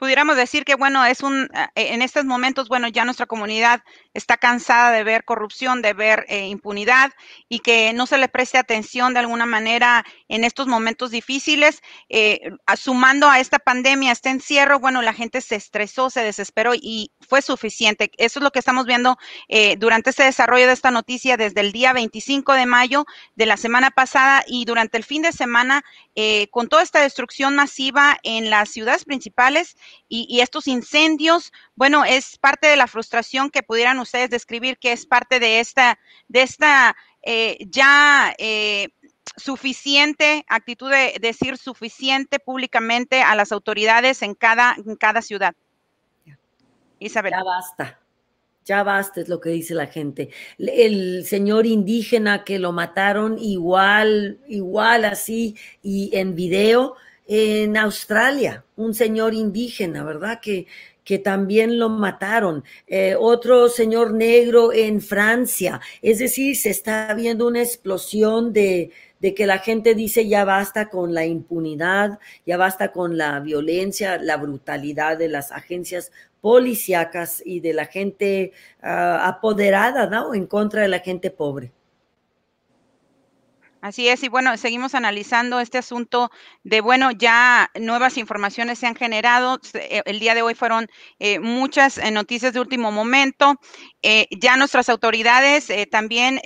pudiéramos decir que, bueno, es un, ah, e, en estos momentos, bueno, ya nuestra comunidad está cansada de ver corrupción, de ver eh, impunidad y que no se le preste atención de alguna manera en estos momentos difíciles. Eh, sumando a esta pandemia, este encierro, bueno, la gente se estresó, se desesperó y fue suficiente. Eso es lo que estamos viendo eh, durante este desarrollo de esta noticia desde el día 25 de mayo de la semana pasada y durante el fin de semana con toda esta destrucción masiva en las ciudades principales y, estos incendios, bueno, es parte de la frustración que pudieran ustedes describir, que es parte de esta, de esta eh, ya eh, suficiente actitud de decir suficiente públicamente a las autoridades en cada, en cada ciudad. Isabel. Ya basta. Ya basta, es lo que dice la gente. El señor indígena que lo mataron igual, igual así, y en video, en Australia, un señor indígena, ¿verdad? Que, que también lo mataron. Eh, otro señor negro en Francia. Es decir, se está viendo una explosión de, de que la gente dice ya basta con la impunidad, ya basta con la violencia, la brutalidad de las agencias policíacas y de la gente ah, apoderada, ¿no? En contra de la gente pobre. Así es, y bueno, seguimos analizando este asunto de, bueno, ya nuevas informaciones se han generado. Eh, el día de hoy fueron eh, muchas eh, noticias de último momento. ya nuestras autoridades, también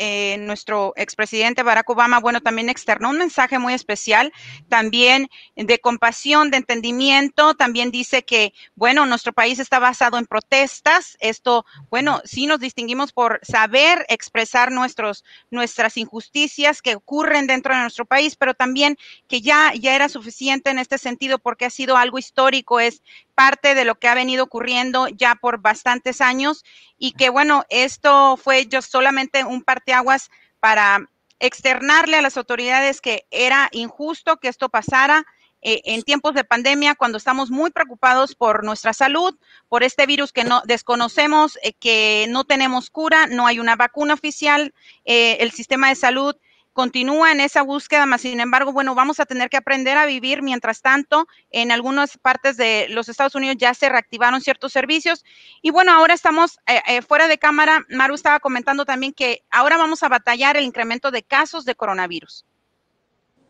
nuestro expresidente Barack Obama, bueno, también externó un mensaje muy especial, también de compasión, de entendimiento. También dice que, bueno, nuestro país está basado en protestas. Esto, bueno, sí nos distinguimos por saber expresar nuestros, nuestras injusticias que ocurren dentro de nuestro país, pero también que ya, ya era suficiente en este sentido porque ha sido algo histórico, es parte de lo que ha venido ocurriendo ya por bastantes años y que bueno, esto fue yo solamente un parteaguas para externarle a las autoridades que era injusto que esto pasara eh, en tiempos de pandemia, cuando estamos muy preocupados por nuestra salud, por este virus que no desconocemos, eh, que no tenemos cura, no hay una vacuna oficial, eh, el sistema de salud continúa en esa búsqueda, más sin embargo, bueno, vamos a tener que aprender a vivir. Mientras tanto, en algunas partes de los Estados Unidos ya se reactivaron ciertos servicios. Y bueno, ahora estamos eh, eh, fuera de cámara. Maru estaba comentando también que ahora vamos a batallar el incremento de casos de coronavirus.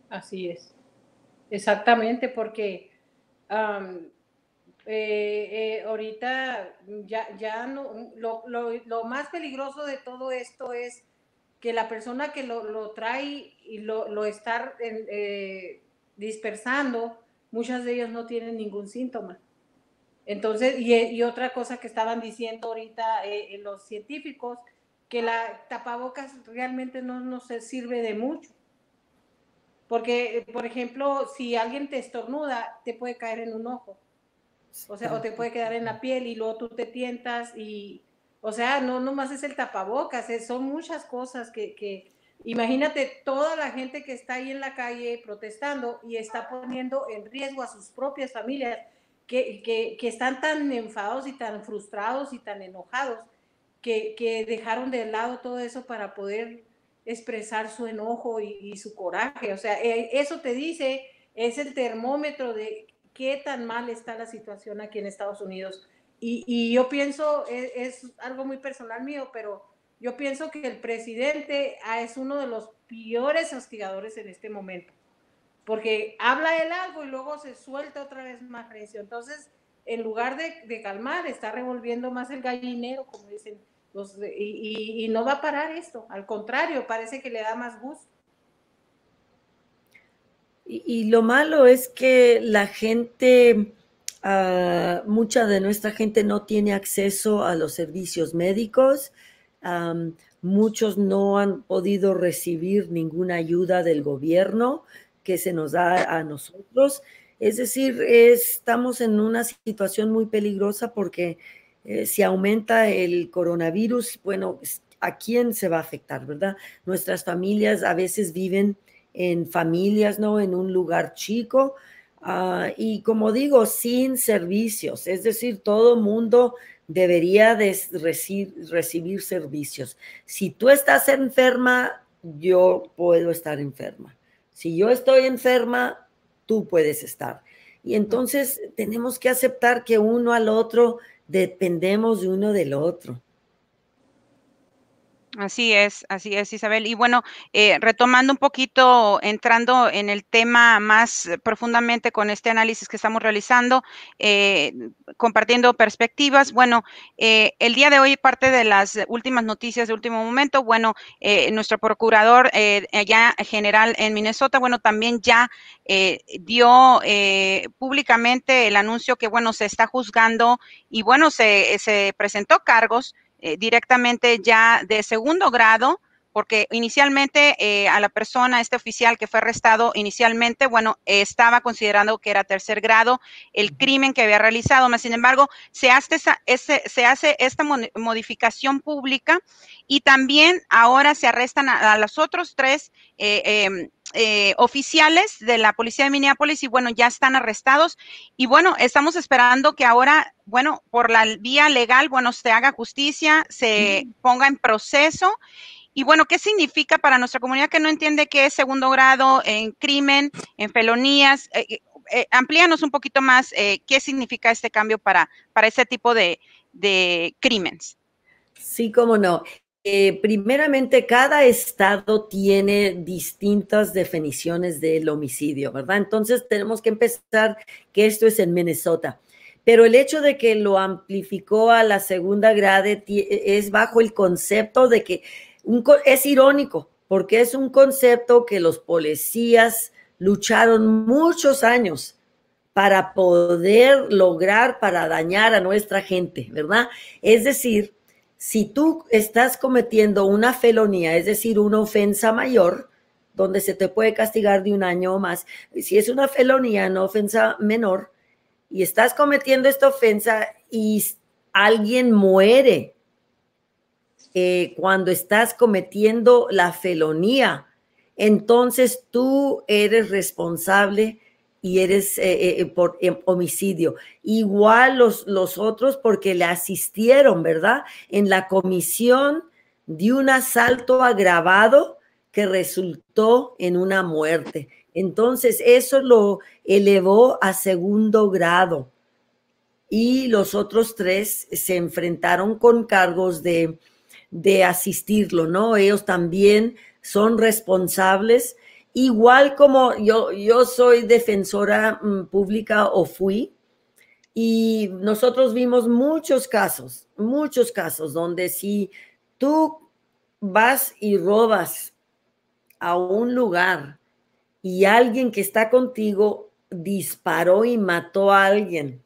Así es, exactamente, porque eh, ahorita ya, ya no, lo, lo más peligroso de todo esto es que la persona que lo, trae y lo, lo está eh, dispersando, muchas de ellas no tienen ningún síntoma. Entonces, y, otra cosa que estaban diciendo ahorita eh, los científicos, que la tapabocas realmente no nos sirve de mucho. Porque, por ejemplo, si alguien te estornuda, te puede caer en un ojo. O sea, o te puede quedar en la piel y luego tú te tientas y, o sea, no nomás es el tapabocas, son muchas cosas que, imagínate toda la gente que está ahí en la calle protestando y está poniendo en riesgo a sus propias familias, que, están tan enfadados y tan frustrados y tan enojados, que, dejaron de lado todo eso para poder expresar su enojo y, su coraje. O sea, eh, eso te dice, es el termómetro de qué tan mal está la situación aquí en Estados Unidos y, yo pienso, e, es, algo muy personal mío, pero yo pienso que el presidente ah, es uno de los peores hostigadores en este momento, porque habla él algo y luego se suelta otra vez más recio. Entonces, en lugar de, calmar, está revolviendo más el gallinero, como dicen, los, y, y no va a parar esto, al contrario, parece que le da más gusto. Y, lo malo es que la gente Ah, mucha de nuestra gente no tiene acceso a los servicios médicos. muchos no han podido recibir ninguna ayuda del gobierno que se nos da a nosotros. Es decir, estamos en una situación muy peligrosa porque eh, si aumenta el coronavirus, bueno, ¿a quién se va a afectar, verdad? Nuestras familias a veces viven en familias, ¿no? En un lugar chico Ah, y como digo, sin servicios, es decir, todo mundo debería de recibir servicios. Si tú estás enferma, yo puedo estar enferma. Si yo estoy enferma, tú puedes estar. Y entonces tenemos que aceptar que uno al otro dependemos de uno del otro. Así es, así es, Isabel. Y bueno, eh, retomando un poquito, entrando en el tema más profundamente con este análisis que estamos realizando, eh, compartiendo perspectivas. Bueno, eh, el día de hoy, parte de las últimas noticias de último momento, bueno, nuestro procurador ya general en Minnesota, bueno, también ya dio públicamente el anuncio que, bueno, se está juzgando y, bueno, se, se presentó cargos eh, directamente ya de segundo grado, porque inicialmente eh, a la persona, este oficial que fue arrestado inicialmente, bueno, estaba considerando que era tercer grado el crimen que había realizado, más sin embargo, se hace, esa, ese, se hace esta modificación pública y también ahora se arrestan a, los otros tres eh, em, eh, oficiales de la policía de Minneapolis y bueno, ya están arrestados. Y bueno, estamos esperando que ahora, bueno, por la vía legal, bueno, se haga justicia, se ponga en proceso. Y bueno, ¿qué significa para nuestra comunidad que no entiende qué es segundo grado en crimen, en felonías? Eh, eh, amplíanos un poquito más qué significa este cambio para, para ese tipo de, de crímenes. Sí, cómo no. Eh, primeramente, cada estado tiene distintas definiciones del homicidio, ¿verdad? Entonces tenemos que empezar que esto es en Minnesota. Pero el hecho de que lo amplificó a la segunda grade es bajo el concepto de que es irónico, porque es un concepto que los policías lucharon muchos años para poder lograr, para dañar a nuestra gente, ¿verdad? Es decir, si tú estás cometiendo una felonía, es decir, una ofensa mayor, donde se te puede castigar de un año o más, si es una felonía, no ofensa menor, y estás cometiendo esta ofensa y alguien muere eh, cuando estás cometiendo la felonía, entonces tú eres responsable y eres eh, eh, por em, homicidio. Igual los, los otros porque le asistieron, ¿verdad? En la comisión de un asalto agravado que resultó en una muerte. Entonces, eso lo elevó a segundo grado. Y los otros tres se enfrentaron con cargos de, de asistirlo, ¿no? Ellos también son responsables Igual como yo, yo soy defensora mm, pública o fui, y nosotros vimos muchos casos, muchos casos donde si tú vas y robas a un lugar y alguien que está contigo disparó y mató a alguien,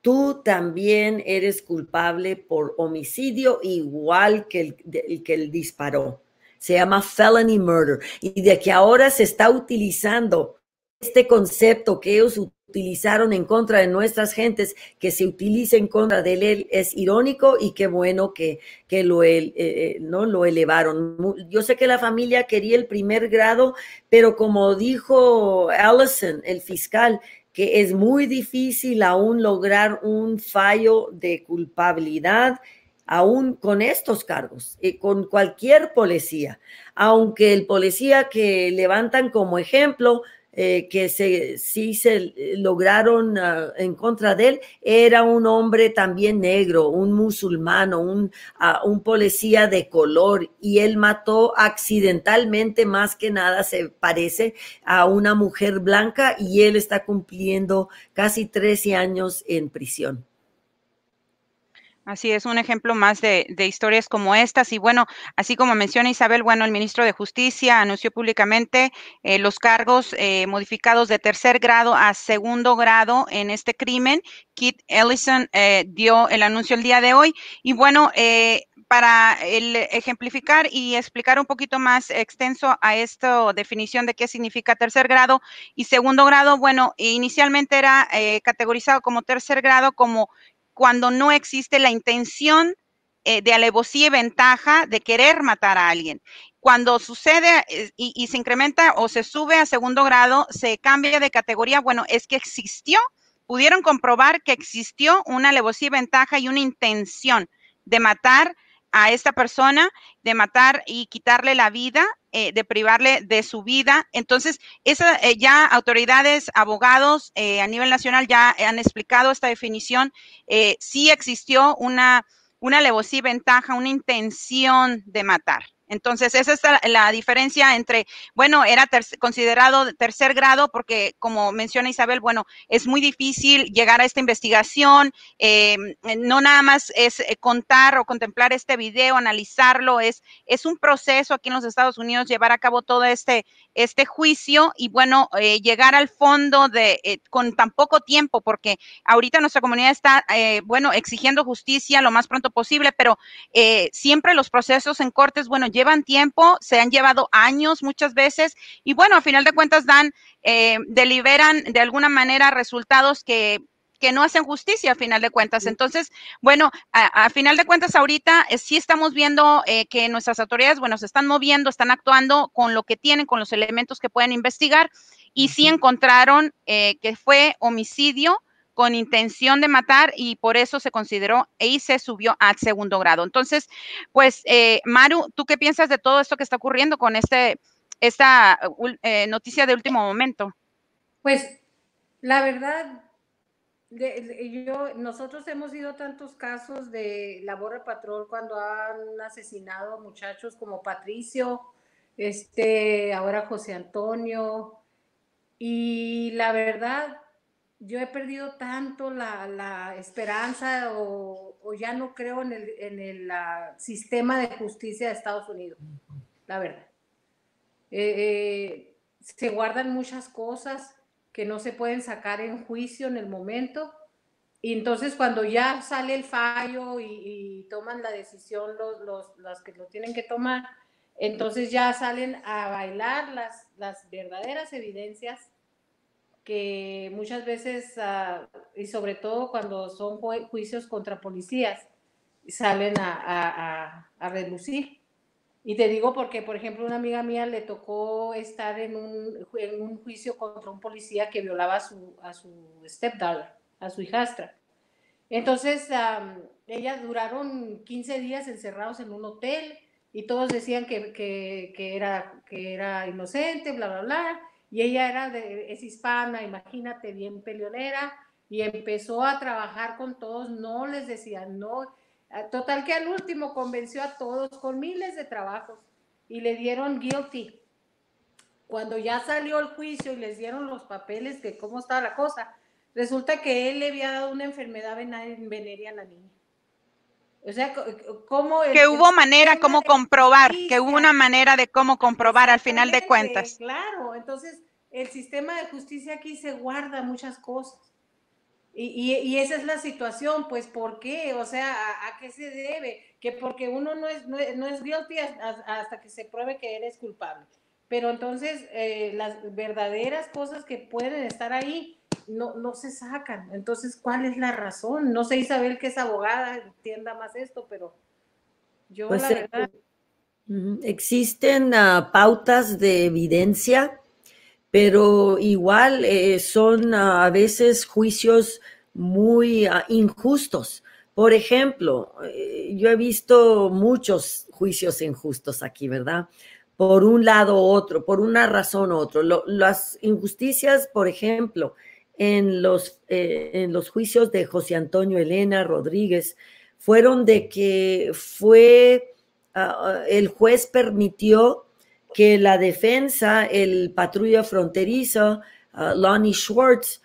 tú también eres culpable por homicidio igual que el, que el disparó se llama felony murder. Y de que ahora se está utilizando este concepto que ellos utilizaron en contra de nuestras gentes, que se utilice en contra de él, es irónico y qué bueno que, que lo, eh, eh, ¿no? lo elevaron. Yo sé que la familia quería el primer grado, pero como dijo Allison, el fiscal, que es muy difícil aún lograr un fallo de culpabilidad aún con estos cargos, y con cualquier policía, aunque el policía que levantan como ejemplo, eh, que se, sí se lograron ah, en contra de él, era un hombre también negro, un musulmano, un, ah, un policía de color, y él mató accidentalmente, más que nada se parece a una mujer blanca, y él está cumpliendo casi 13 años en prisión. Así es, un ejemplo más de, historias como estas. Y bueno, así como menciona Isabel, bueno, el ministro de Justicia anunció públicamente eh, los cargos eh, modificados de tercer grado a segundo grado en este crimen. Kit Ellison eh, dio el anuncio el día de hoy. Y bueno, para ejemplificar y explicar un poquito más extenso a esta definición de qué significa tercer grado y segundo grado, bueno, inicialmente era categorizado como tercer grado como cuando no existe la intención eh, de alevosía y ventaja de querer matar a alguien. Cuando sucede eh, y, se incrementa o se sube a segundo grado, se cambia de categoría. Bueno, es que existió, pudieron comprobar que existió una alevosía y ventaja y una intención de matar a esta persona, de matar y quitarle la vida eh, de privarle de su vida. Entonces, esa, eh, ya autoridades, abogados a nivel nacional ya han explicado esta definición. sí existió una, una alevosía y ventaja, una intención de matar. Entonces, esa es la, diferencia entre, bueno, era considerado de tercer grado porque, como menciona Isabel, bueno, es muy difícil llegar a esta investigación. Eh, no nada más es eh, contar o contemplar este video, analizarlo, es, es un proceso aquí en los Estados Unidos llevar a cabo todo este, este juicio y, bueno, eh, llegar al fondo de, con tan poco tiempo, porque ahorita nuestra comunidad está, bueno, exigiendo justicia lo más pronto posible, pero siempre los procesos en cortes, bueno, llevan tiempo, se han llevado años muchas veces y bueno, a final de cuentas dan, eh, deliberan de alguna manera resultados que que no hacen justicia a final de cuentas. Entonces, bueno, a, final de cuentas ahorita eh, sí estamos viendo eh, que nuestras autoridades, bueno, se están moviendo, están actuando con lo que tienen, con los elementos que pueden investigar y sí encontraron que fue homicidio con intención de matar y por eso se consideró y se subió al segundo grado. Entonces, pues, eh, Maru, ¿tú qué piensas de todo esto que está ocurriendo con este, esta eh, noticia de último momento? Pues, la verdad, yo, nosotros hemos ido tantos casos de labor de patrón cuando han asesinado muchachos como Patricio, este, ahora José Antonio, y la verdad, yo he perdido tanto la, esperanza o, ya no creo en el, sistema de justicia de Estados Unidos, la verdad. Eh, eh, se guardan muchas cosas que no se pueden sacar en juicio en el momento. Y entonces cuando ya sale el fallo y, toman la decisión los, los, que lo tienen que tomar, entonces ya salen a bailar las, las verdaderas evidencias que muchas veces, ah, y sobre todo cuando son juicios contra policías, salen a, a, relucir. Y te digo porque, por ejemplo, una amiga mía le tocó estar en un, en un juicio contra un policía que violaba a su, a su stepdaughter, a su hijastra. Entonces, ellas duraron 15 días encerrados en un hotel y todos decían que, que, que, era, que era inocente, bla, bla, bla y ella era de, es hispana, imagínate, bien peleonera, y empezó a trabajar con todos, no les decía no. Total que al último convenció a todos con miles de trabajos y le dieron guilty. Cuando ya salió el juicio y les dieron los papeles de cómo estaba la cosa, resulta que él le había dado una enfermedad venérea a la niña. O sea, ¿cómo que hubo manera, cómo comprobar, que hubo una manera de cómo comprobar al final de cuentas. Claro, entonces el sistema de justicia aquí se guarda muchas cosas. Y, y, esa es la situación, pues, ¿por qué? O sea, ¿a, qué se debe? Que porque uno no es, no, es guilty hasta que se pruebe que eres culpable. Pero entonces, eh, las verdaderas cosas que pueden estar ahí, no, no se sacan. Entonces, ¿cuál es la razón? No sé, Isabel, que es abogada, entienda más esto, pero yo pues, la eh, verdad... Existen ah, pautas de evidencia, pero igual eh, son ah, a veces juicios muy ah, injustos. Por ejemplo, eh, yo he visto muchos juicios injustos aquí, ¿verdad? Por un lado u otro, por una razón u otro. las injusticias, por ejemplo, en los, eh, en los juicios de José Antonio Elena Rodríguez. Fueron de que fue, ah, ah, el juez permitió que la defensa, el patrulla fronterizo, uh, Lonnie Schwartz,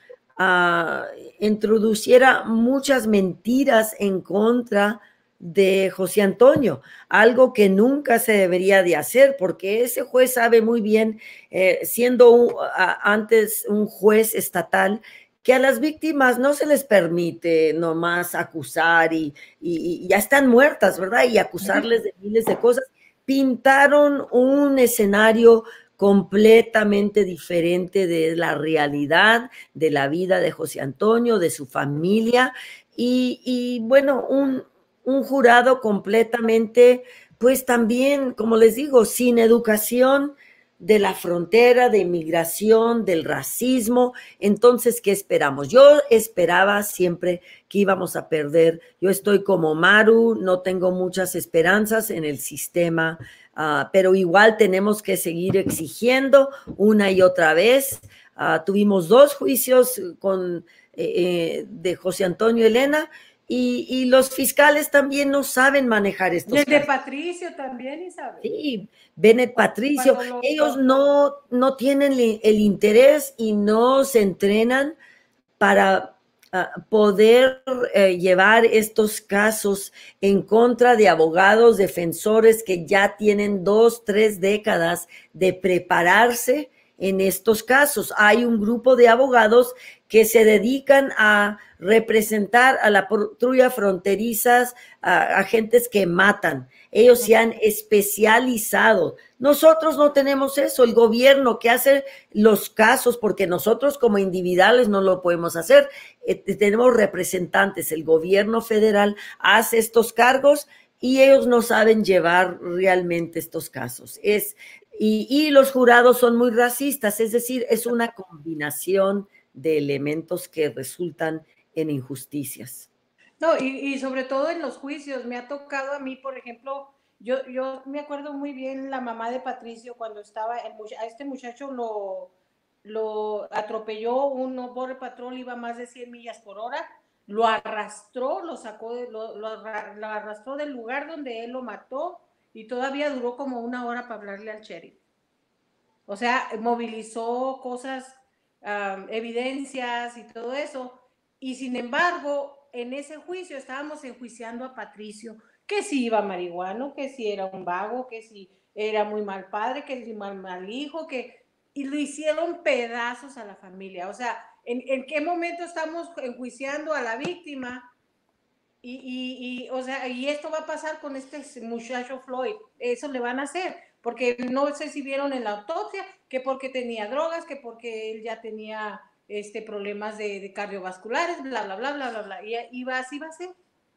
introduciera muchas mentiras en contra de José Antonio, algo que nunca se debería de hacer, porque ese juez sabe muy bien, eh, siendo antes un juez estatal, que a las víctimas no se les permite nomás acusar y, y ya están muertas, ¿verdad? Y acusarles de miles de cosas. Pintaron un escenario completamente diferente de la realidad de la vida de José Antonio, de su familia, y, y bueno, un, un jurado completamente, pues también, como les digo, sin educación de la frontera, de inmigración, del racismo. Entonces, ¿qué esperamos? Yo esperaba siempre que íbamos a perder. Yo estoy como Maru, no tengo muchas esperanzas en el sistema ah, pero igual tenemos que seguir exigiendo una y otra vez. Ah, tuvimos dos juicios con, eh, eh, de José Antonio Elena y, los fiscales también no saben manejar estos Y el de Patricio también, Isabel. Sí, Bennett Patricio. Ellos no, no tienen el interés y no se entrenan para ah, poder eh, llevar estos casos en contra de abogados defensores que ya tienen dos, tres décadas de prepararse en estos casos. Hay un grupo de abogados que se dedican a representar a la patrulla fronterizas, a agentes que matan. Ellos se han especializado. Nosotros no tenemos eso. El gobierno que hace los casos, porque nosotros como individuales no lo podemos hacer, eh, tenemos representantes. El gobierno federal hace estos cargos y ellos no saben llevar realmente estos casos. Es y, los jurados son muy racistas, es decir, es una combinación de elementos que resultan en injusticias. No, y, sobre todo en los juicios, me ha tocado a mí, por ejemplo, yo, yo me acuerdo muy bien la mamá de Patricio cuando estaba, a este muchacho lo, lo atropelló un border patrol, iba más de 100 millas por hora, lo arrastró, lo sacó, lo, lo arrastró del lugar donde él lo mató, y todavía duró como una hora para hablarle al sheriff. O sea, movilizó cosas, evidencias y todo eso. Y sin embargo, en ese juicio estábamos enjuiciando a Patricio, que si iba marihuano, que si era un vago, que si era muy mal padre, que si mal, mal hijo, que... Y lo hicieron pedazos a la familia. O sea, ¿en, en qué momento estamos enjuiciando a la víctima y, y, o sea, y esto va a pasar con este muchacho Floyd, eso le van a hacer, porque no sé si vieron en la autopsia que porque tenía drogas, que porque él ya tenía este problemas de, cardiovasculares, bla, bla, bla, bla, bla, bla, y, y va, así va a ser.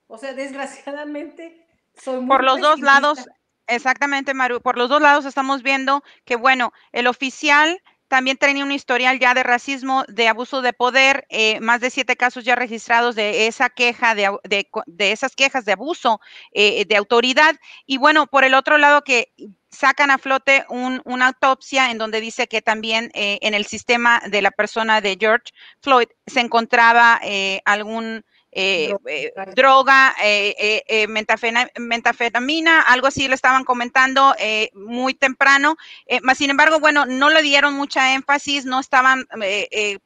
O sea, (laughs) desgraciadamente, soy muy Por los dos lados, exactamente, Maru, por los dos lados estamos viendo que, bueno, el oficial también tenía un historial ya de racismo, de abuso de poder, eh, más de siete casos ya registrados de esa queja, de, esas quejas de abuso eh, de autoridad. Y bueno, por el otro lado que sacan a flote una autopsia en donde dice que también eh, en el sistema de la persona de George Floyd se encontraba algún eh, eh, droga, eh, eh metafetamina, algo así le estaban comentando muy temprano, más sin embargo, bueno, no le dieron mucha énfasis, no estaban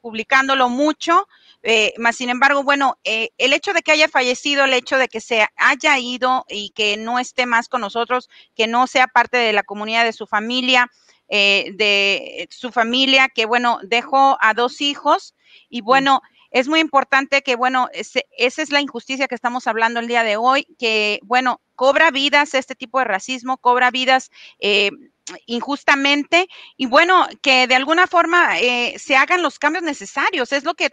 publicándolo mucho, más sin embargo, bueno, el hecho de que haya fallecido, el hecho de que se haya ido y que no esté más con nosotros, que no sea parte de la comunidad de su familia, de su familia, que bueno, dejó a dos hijos. Y bueno, es muy importante que, bueno, esa es la injusticia que estamos hablando el día de hoy, que, bueno, cobra vidas este tipo de racismo, cobra vidas eh, injustamente y bueno, que de alguna forma eh, se hagan los cambios necesarios. Es lo que,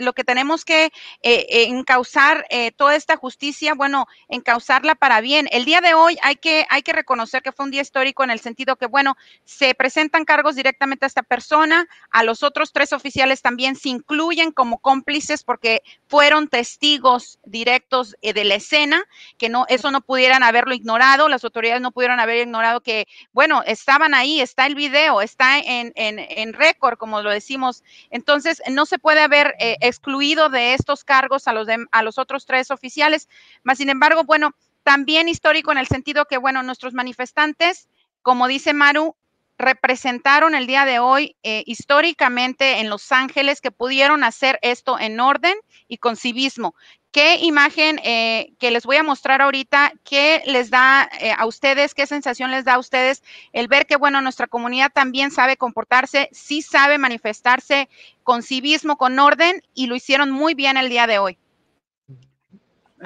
lo que tenemos que eh, encauzar eh, toda esta justicia, bueno, encauzarla para bien. El día de hoy hay que, hay que reconocer que fue un día histórico en el sentido que, bueno, se presentan cargos directamente a esta persona, a los otros tres oficiales también se incluyen como cómplices porque fueron testigos directos de la escena, que no, eso no pudieran haberlo ignorado, las autoridades no pudieron haber ignorado que, bueno, estaban ahí, está el video, está en, en, récord, como lo decimos. Entonces, no se puede haber eh, excluido de estos cargos a los, a los otros tres oficiales. Más sin embargo, bueno, también histórico en el sentido que, bueno, nuestros manifestantes, como dice Maru, representaron el día de hoy eh, históricamente en Los Ángeles que pudieron hacer esto en orden y con civismo. ¿Qué imagen eh, que les voy a mostrar ahorita, qué les da eh, a ustedes, qué sensación les da a ustedes el ver que, bueno, nuestra comunidad también sabe comportarse, sí sabe manifestarse con civismo, con orden y lo hicieron muy bien el día de hoy?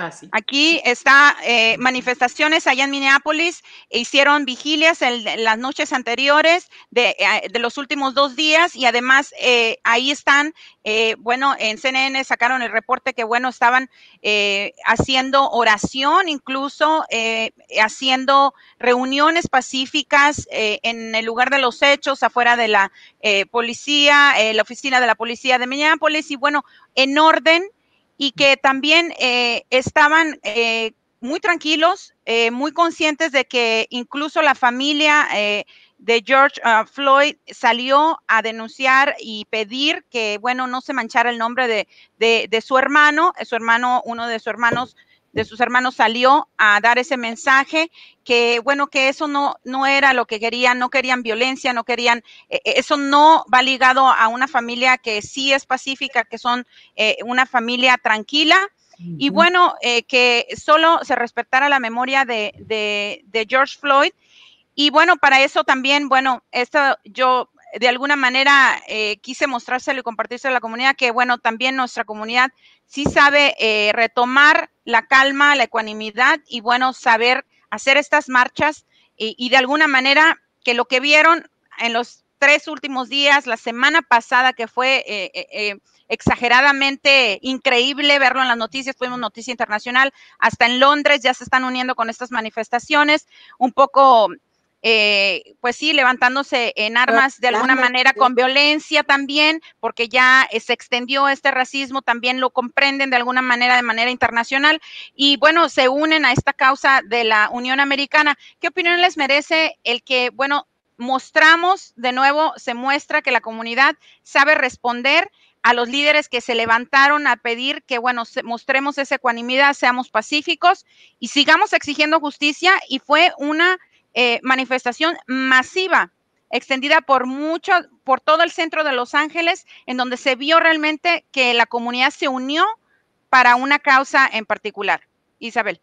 Ah, Aquí está eh, manifestaciones allá en Minneapolis, hicieron vigilias en, las noches anteriores de, eh, de, los últimos dos días y además eh, ahí están, bueno, en CNN sacaron el reporte que, bueno, estaban haciendo oración, incluso haciendo reuniones pacíficas en el lugar de los hechos, afuera de la policía, la oficina de la policía de Minneapolis y, bueno, en orden y que también eh, estaban eh, muy tranquilos, eh, muy conscientes de que incluso la familia eh, de George uh, Floyd salió a denunciar y pedir que, bueno, no se manchara el nombre de, de, su hermano, su hermano, uno de sus hermanos, de sus hermanos salió a dar ese mensaje que, bueno, que eso no, no era lo que querían, no querían violencia, no querían, eh, eh, eso no va ligado a una familia que sí es pacífica, que son eh, una familia tranquila. Y bueno, eh, que solo se respetara la memoria de, de, de George Floyd y bueno, para eso también, bueno, esto yo de alguna manera eh, quise mostrárselo y compartírselo a la comunidad, que bueno, también nuestra comunidad sí sabe eh, retomar la calma, la ecuanimidad y bueno, saber hacer estas marchas y, de alguna manera que lo que vieron en los tres últimos días, la semana pasada que fue eh, eh exageradamente increíble verlo en las noticias, fuimos noticia internacional, hasta en Londres ya se están uniendo con estas manifestaciones, un poco eh, pues sí, levantándose en armas de alguna manera con violencia también, porque ya se extendió este racismo, también lo comprenden de alguna manera, de manera internacional, y bueno, se unen a esta causa de la Unión Americana. ¿Qué opinión les merece el que, bueno, mostramos de nuevo, se muestra que la comunidad sabe responder a los líderes que se levantaron a pedir que, bueno, mostremos esa ecuanimidad, seamos pacíficos y sigamos exigiendo justicia y fue una eh, manifestación masiva extendida por mucho, por todo el centro de Los Ángeles, en donde se vio realmente que la comunidad se unió para una causa en particular. Isabel.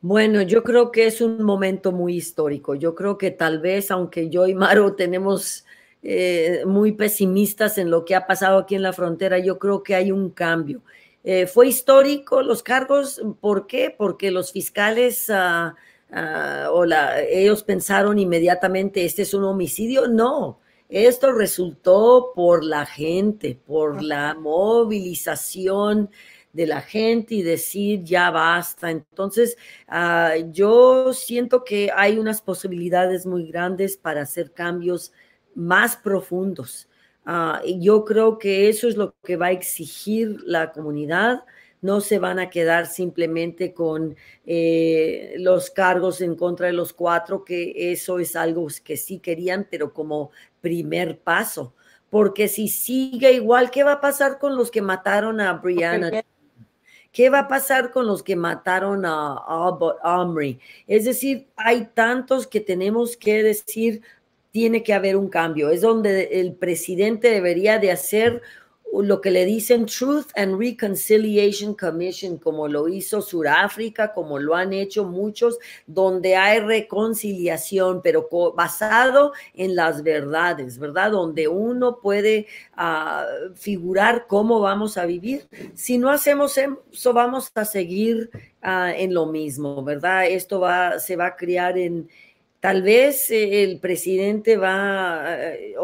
Bueno, yo creo que es un momento muy histórico. Yo creo que tal vez, aunque yo y Maro tenemos eh, muy pesimistas en lo que ha pasado aquí en la frontera, yo creo que hay un cambio. Eh, fue histórico los cargos, ¿por qué? Porque los fiscales... Uh, uh, o la, ellos pensaron inmediatamente, este es un homicidio. No, esto resultó por la gente, por la movilización de la gente y decir ya basta. Entonces, uh, yo siento que hay unas posibilidades muy grandes para hacer cambios más profundos. Uh, y yo creo que eso es lo que va a exigir la comunidad no se van a quedar simplemente con eh, los cargos en contra de los cuatro, que eso es algo que sí querían, pero como primer paso. Porque si sigue igual, ¿qué va a pasar con los que mataron a Brianna? ¿Qué va a pasar con los que mataron a Albert Omri? Es decir, hay tantos que tenemos que decir, tiene que haber un cambio. Es donde el presidente debería de hacer lo que le dicen Truth and Reconciliation Commission, como lo hizo Sudáfrica, como lo han hecho muchos, donde hay reconciliación, pero basado en las verdades, ¿verdad? Donde uno puede uh, figurar cómo vamos a vivir. Si no hacemos eso, vamos a seguir uh, en lo mismo, ¿verdad? Esto va, se va a crear en, Tal vez eh, el presidente va, eh,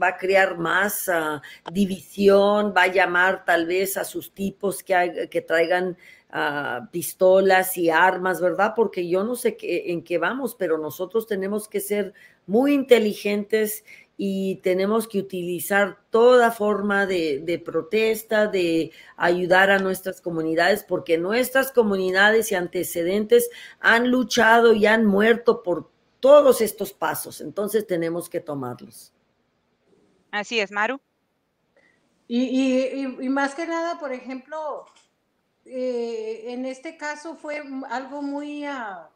va a crear más uh, división, va a llamar tal vez a sus tipos que, traigan uh, pistolas y armas, ¿verdad? Porque yo no sé qué, en qué vamos, pero nosotros tenemos que ser muy inteligentes y tenemos que utilizar toda forma de, de, protesta, de ayudar a nuestras comunidades, porque nuestras comunidades y antecedentes han luchado y han muerto por todos estos pasos, entonces tenemos que tomarlos. Así es, Maru. Y, y, y más que nada, por ejemplo, eh, en este caso fue algo muy, uh,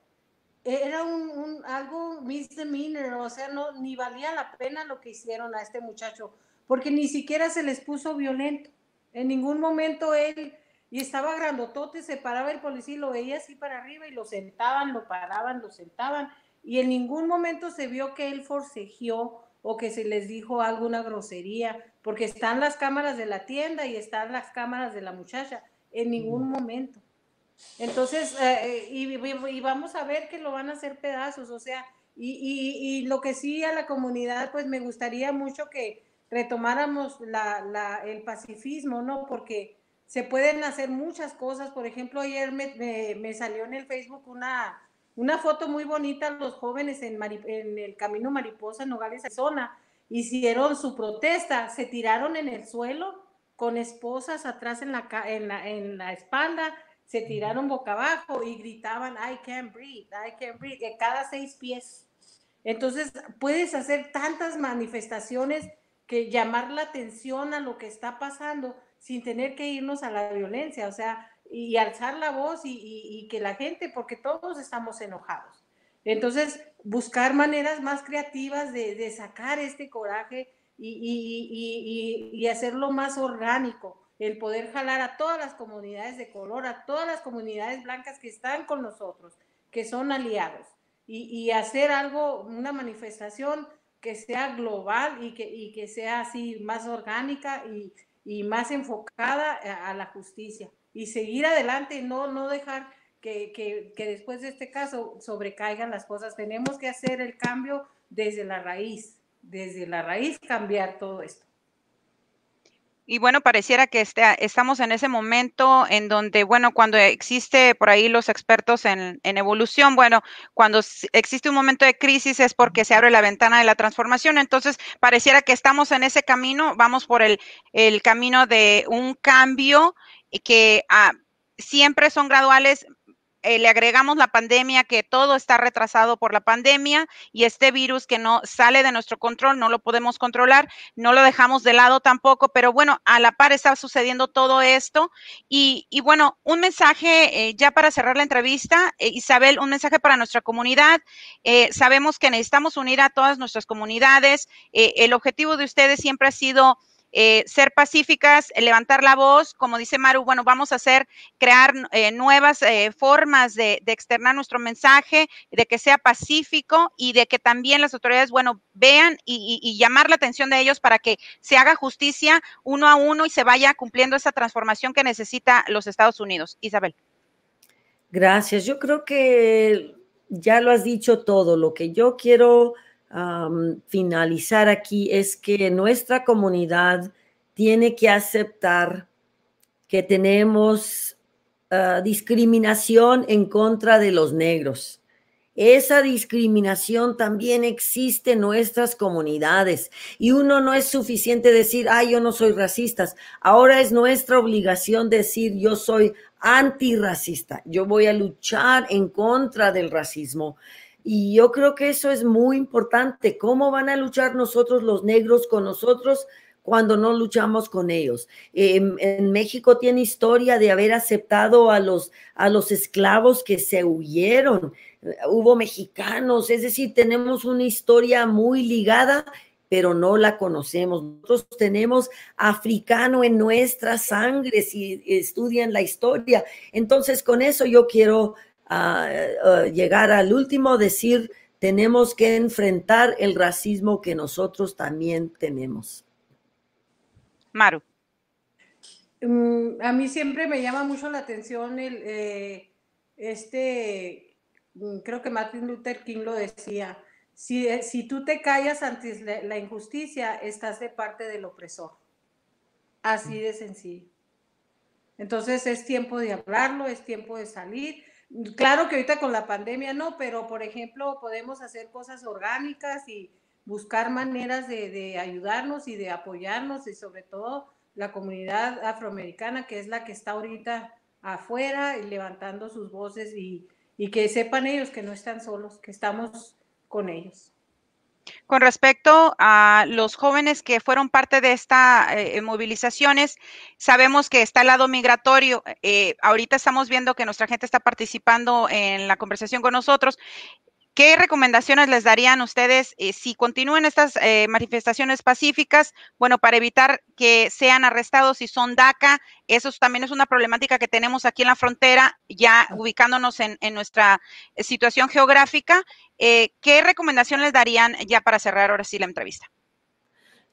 era un, un, algo misdemeanor, o sea, no, ni valía la pena lo que hicieron a este muchacho, porque ni siquiera se les puso violento. En ningún momento él, y estaba grandotote, se paraba el policía y lo veía así para arriba y lo sentaban, lo paraban, lo sentaban y en ningún momento se vio que él forcejeó o que se les dijo alguna grosería, porque están las cámaras de la tienda y están las cámaras de la muchacha, en ningún momento. Entonces, eh, y, y, vamos a ver que lo van a hacer pedazos, o sea, y, y, y, lo que sí a la comunidad, pues me gustaría mucho que retomáramos la, la, el pacifismo, ¿no? Porque se pueden hacer muchas cosas, por ejemplo, ayer me, me, me salió en el Facebook una, una foto muy bonita, los jóvenes en, en el Camino Mariposa, en Nogales, Arizona, hicieron su protesta, se tiraron en el suelo con esposas atrás en la, en la, en la espalda, se tiraron boca abajo y gritaban, I can't breathe, I can't breathe, cada seis pies. Entonces, puedes hacer tantas manifestaciones que llamar la atención a lo que está pasando sin tener que irnos a la violencia, o sea, y alzar la voz y, que la gente, porque todos estamos enojados. Entonces, buscar maneras más creativas de, sacar este coraje y, hacerlo más orgánico, el poder jalar a todas las comunidades de color, a todas las comunidades blancas que están con nosotros, que son aliados, y, hacer algo, una manifestación que sea global y que sea así más orgánica y, más enfocada a, la justicia y seguir adelante, no, no dejar que, que, después de este caso sobrecaigan las cosas. Tenemos que hacer el cambio desde la raíz, desde la raíz cambiar todo esto. Y bueno, pareciera que este, estamos en ese momento en donde, bueno, cuando existe por ahí los expertos en, evolución, bueno, cuando existe un momento de crisis es porque se abre la ventana de la transformación. Entonces, pareciera que estamos en ese camino, vamos por el, el camino de un cambio que ah, siempre son graduales. Eh, le agregamos la pandemia, que todo está retrasado por la pandemia y este virus que no sale de nuestro control, no lo podemos controlar, no lo dejamos de lado tampoco, pero bueno, a la par está sucediendo todo esto. Y, bueno, un mensaje eh, ya para cerrar la entrevista, eh, Isabel, un mensaje para nuestra comunidad. sabemos que necesitamos unir a todas nuestras comunidades. el objetivo de ustedes siempre ha sido eh, ser pacíficas, levantar la voz, como dice Maru, bueno, vamos a hacer, crear eh, nuevas eh, formas de, externar nuestro mensaje, de que sea pacífico y de que también las autoridades, bueno, vean y, llamar la atención de ellos para que se haga justicia uno a uno y se vaya cumpliendo esa transformación que necesita los Estados Unidos. Isabel. Gracias. Yo creo que ya lo has dicho todo. Lo que yo quiero finalizar aquí es que nuestra comunidad tiene que aceptar que tenemos ah, discriminación en contra de los negros. Esa discriminación también existe en nuestras comunidades y uno no es suficiente decir, ay, yo no soy racista. Ahora es nuestra obligación decir, yo soy antirracista. Yo voy a luchar en contra del racismo. Y yo creo que eso es muy importante. ¿Cómo van a luchar nosotros los negros con nosotros cuando no luchamos con ellos? en, México tiene historia de haber aceptado a los, a los esclavos que se huyeron. Hubo mexicanos, es decir, tenemos una historia muy ligada pero no la conocemos. Nosotros tenemos africano en nuestra sangre si estudian la historia. Entonces, con eso yo quiero a, llegar al último, decir, tenemos que enfrentar el racismo que nosotros también tenemos. Maru. Mm, a mí siempre me llama mucho la atención el, eh, este, mm, creo que Martin Luther King lo decía, si, eh, si tú te callas ante la injusticia, estás de parte del opresor. Así de sencillo. Entonces es tiempo de hablarlo, es tiempo de salir Claro que ahorita con la pandemia no, pero por ejemplo podemos hacer cosas orgánicas y buscar maneras de, ayudarnos y de apoyarnos y sobre todo la comunidad afroamericana que es la que está ahorita afuera y levantando sus voces y, y que sepan ellos que no están solos, que estamos con ellos. Con respecto a los jóvenes que fueron parte de estas eh, movilizaciones, sabemos que está el lado migratorio. Eh, ahorita estamos viendo que nuestra gente está participando en la conversación con nosotros ¿Qué recomendaciones les darían ustedes eh, si continúan estas eh, manifestaciones pacíficas? Bueno, para evitar que sean arrestados si son DACA, eso también es una problemática que tenemos aquí en la frontera, ya ubicándonos en, nuestra eh, situación geográfica. ¿Qué recomendación les darían ya para cerrar ahora sí la entrevista?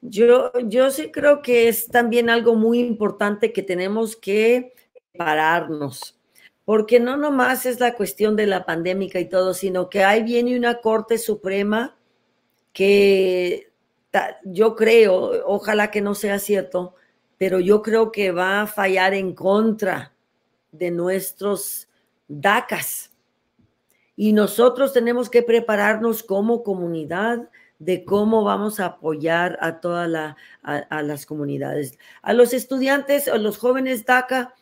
Yo, yo sí creo que es también algo muy importante que tenemos que pararnos porque no nomás es la cuestión de la pandémica y todo, sino que ahí viene una Corte Suprema que yo creo, ojalá que no sea cierto, pero yo creo que va a fallar en contra de nuestros DACAS. Y nosotros tenemos que prepararnos como comunidad de cómo vamos a apoyar a todas las comunidades. A los estudiantes, a los jóvenes DACA,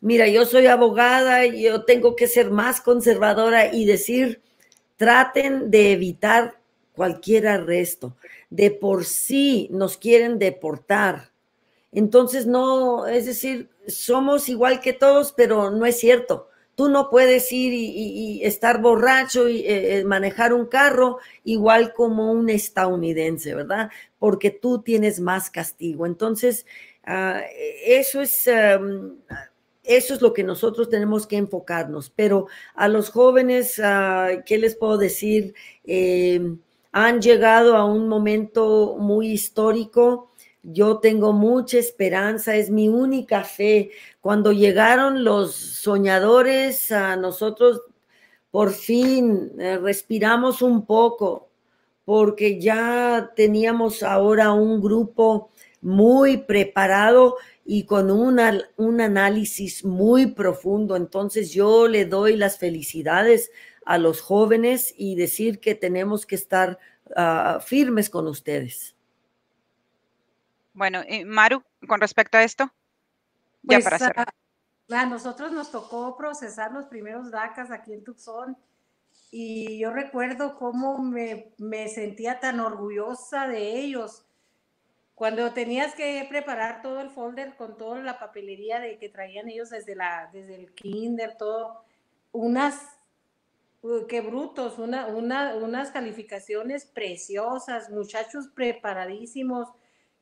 mira, yo soy abogada, yo tengo que ser más conservadora y decir, traten de evitar cualquier arresto. De por sí nos quieren deportar. Entonces, no, es decir, somos igual que todos, pero no es cierto. Tú no puedes ir y, estar borracho y eh, eh, manejar un carro igual como un estadounidense, ¿verdad? Porque tú tienes más castigo. Entonces, ah, eso es... eso es lo que nosotros tenemos que enfocarnos. Pero a los jóvenes, ah, ¿qué les puedo decir? Em, han llegado a un momento muy histórico yo tengo mucha esperanza, es mi única fe. Cuando llegaron los soñadores a nosotros, por fin eh, respiramos un poco, porque ya teníamos ahora un grupo muy preparado y con un análisis muy profundo. Entonces yo le doy las felicidades a los jóvenes y decir que tenemos que estar ah, firmes con ustedes. Bueno, Maru, con respecto a esto, ya para pues, cerrar. A, nosotros nos tocó procesar los primeros DACAs aquí en Tucson y yo recuerdo cómo me, me sentía tan orgullosa de ellos. Cuando tenías que preparar todo el folder con toda la papelería de que traían ellos desde, la, desde el kinder, todo, unas qué brutos, una, una, unas calificaciones preciosas, muchachos preparadísimos,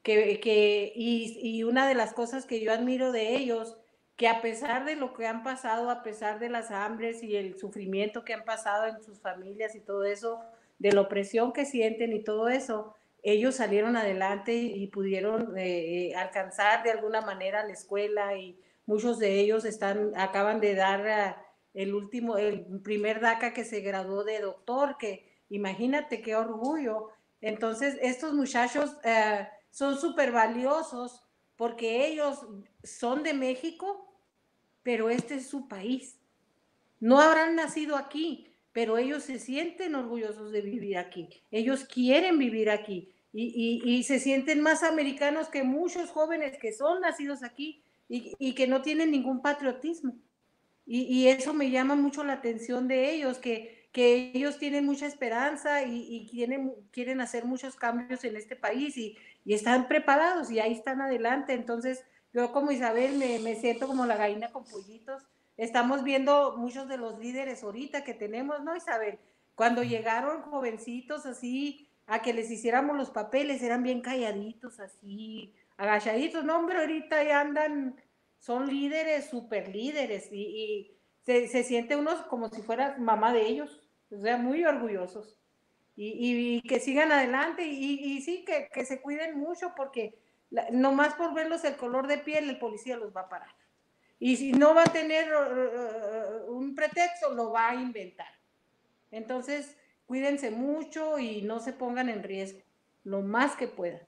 que, y, una de las cosas que yo admiro de ellos, que a pesar de lo que han pasado, a pesar de las hambres y el sufrimiento que han pasado en sus familias y todo eso, de la opresión que sienten y todo eso, ellos salieron adelante y pudieron eh, alcanzar de alguna manera la escuela y muchos de ellos están, acaban de dar eh, el último, el primer DACA que se graduó de doctor, que imagínate qué orgullo. Entonces, estos muchachos... Eh, son súper valiosos porque ellos son de México, pero este es su país. No habrán nacido aquí, pero ellos se sienten orgullosos de vivir aquí. Ellos quieren vivir aquí y, se sienten más americanos que muchos jóvenes que son nacidos aquí y, que no tienen ningún patriotismo. Y, eso me llama mucho la atención de ellos, que, ellos tienen mucha esperanza y, quieren, hacer muchos cambios en este país y, y están preparados y ahí están adelante. Entonces, yo como Isabel me, me, siento como la gallina con pollitos. Estamos viendo muchos de los líderes ahorita que tenemos, ¿no, Isabel? Cuando llegaron jovencitos así a que les hiciéramos los papeles, eran bien calladitos, así, agachaditos. No, hombre, ahorita ya andan, son líderes, super líderes y, y se, se, siente uno como si fuera mamá de ellos, o sea, muy orgullosos y, que sigan adelante y, sí, que, que, se cuiden mucho porque nomás por verlos el color de piel el policía los va a parar. Y si no va a tener uh, uh, un pretexto, lo va a inventar. Entonces, cuídense mucho y no se pongan en riesgo, lo más que puedan.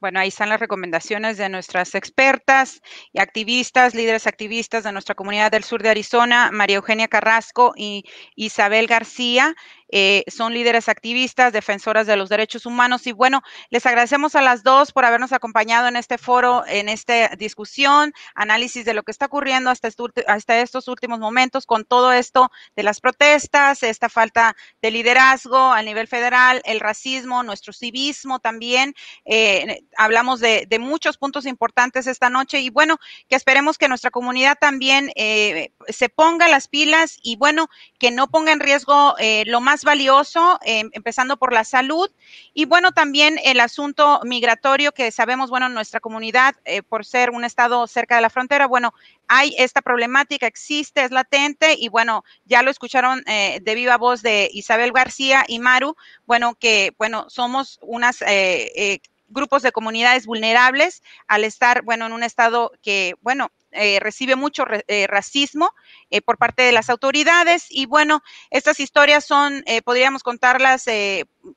Bueno, ahí están las recomendaciones de nuestras expertas y activistas, líderes activistas de nuestra comunidad del sur de Arizona, María Eugenia Carrasco y Isabel García. Eh, son líderes activistas, defensoras de los derechos humanos. Y bueno, les agradecemos a las dos por habernos acompañado en este foro, en esta discusión, análisis de lo que está ocurriendo hasta, hasta estos últimos momentos con todo esto de las protestas, esta falta de liderazgo a nivel federal, el racismo, nuestro civismo también. Eh, hablamos de, muchos puntos importantes esta noche y bueno, que esperemos que nuestra comunidad también eh, se ponga las pilas y bueno, que no ponga en riesgo lo más valioso, em, empezando por la salud y bueno, también el asunto migratorio que sabemos, bueno, en nuestra comunidad, eh, por ser un estado cerca de la frontera, bueno, hay esta problemática, existe, es latente y bueno, ya lo escucharon eh, de viva voz de Isabel García y Maru, bueno, que bueno, somos unas... Eh, grupos de comunidades vulnerables al estar, bueno, en un estado que, bueno, eh, recibe mucho eh, racismo eh, por parte de las autoridades y bueno, estas historias son, podríamos contarlas,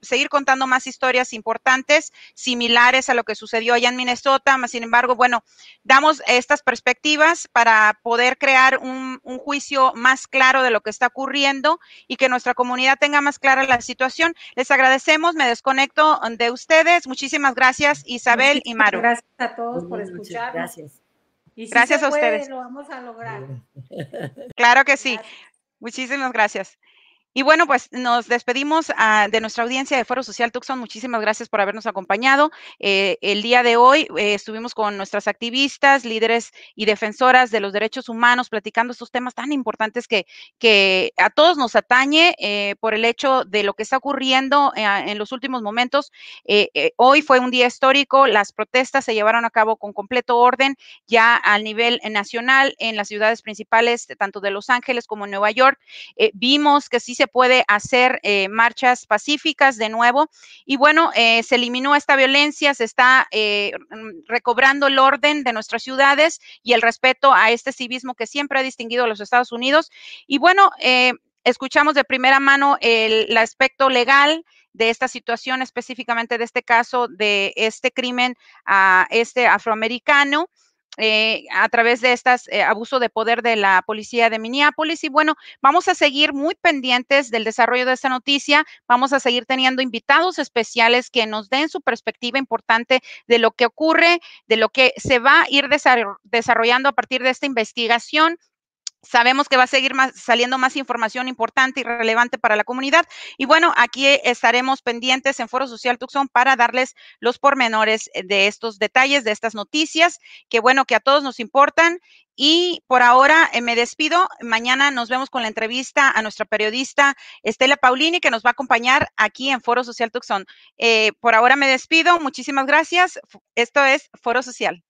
seguir contando más historias importantes, similares a lo que sucedió allá en Minnesota, más sin embargo, bueno, damos estas perspectivas para poder crear un, un juicio más claro de lo que está ocurriendo y que nuestra comunidad tenga más clara la situación. Les agradecemos, me desconecto de ustedes. Muchísimas gracias, Isabel y Maru. Gracias a todos por escuchar. Gracias. Y si Gracias se a puede, ustedes. Lo vamos a lograr. Claro que sí. Gracias. Muchísimas gracias. Y bueno, pues nos despedimos ah, de nuestra audiencia de Foro Social Tucson. Muchísimas gracias por habernos acompañado. Eh, el día de hoy eh, estuvimos con nuestras activistas, líderes y defensoras de los derechos humanos, platicando estos temas tan importantes que, que a todos nos atañe eh, por el hecho de lo que está ocurriendo eh, en los últimos momentos. Eh, eh, hoy fue un día histórico. Las protestas se llevaron a cabo con completo orden ya al nivel nacional en las ciudades principales, tanto de Los Ángeles como en Nueva York. Vimos que sí se puede hacer eh, marchas pacíficas de nuevo. Y bueno, eh, se eliminó esta violencia, se está eh, mm, recobrando el orden de nuestras ciudades y el respeto a este civismo que siempre ha distinguido a los Estados Unidos. Y bueno, escuchamos de primera mano el, el aspecto legal de esta situación, específicamente de este caso, de este crimen a este afroamericano eh, a través de estas eh, abuso de poder de la policía de Minneapolis. Y bueno, vamos a seguir muy pendientes del desarrollo de esta noticia. Vamos a seguir teniendo invitados especiales que nos den su perspectiva importante de lo que ocurre, de lo que se va a ir desarrollando a partir de esta investigación Sabemos que va a seguir saliendo más información importante y relevante para la comunidad. Y bueno, aquí estaremos pendientes en Foro Social Tucson para darles los pormenores de estos detalles, de estas noticias, que bueno, que a todos nos importan. Y por ahora eh, me despido. Mañana nos vemos con la entrevista a nuestra periodista Estela Paulini, que nos va a acompañar aquí en Foro Social Tucson. Eh, por ahora me despido. Muchísimas gracias. Esto es Foro Social.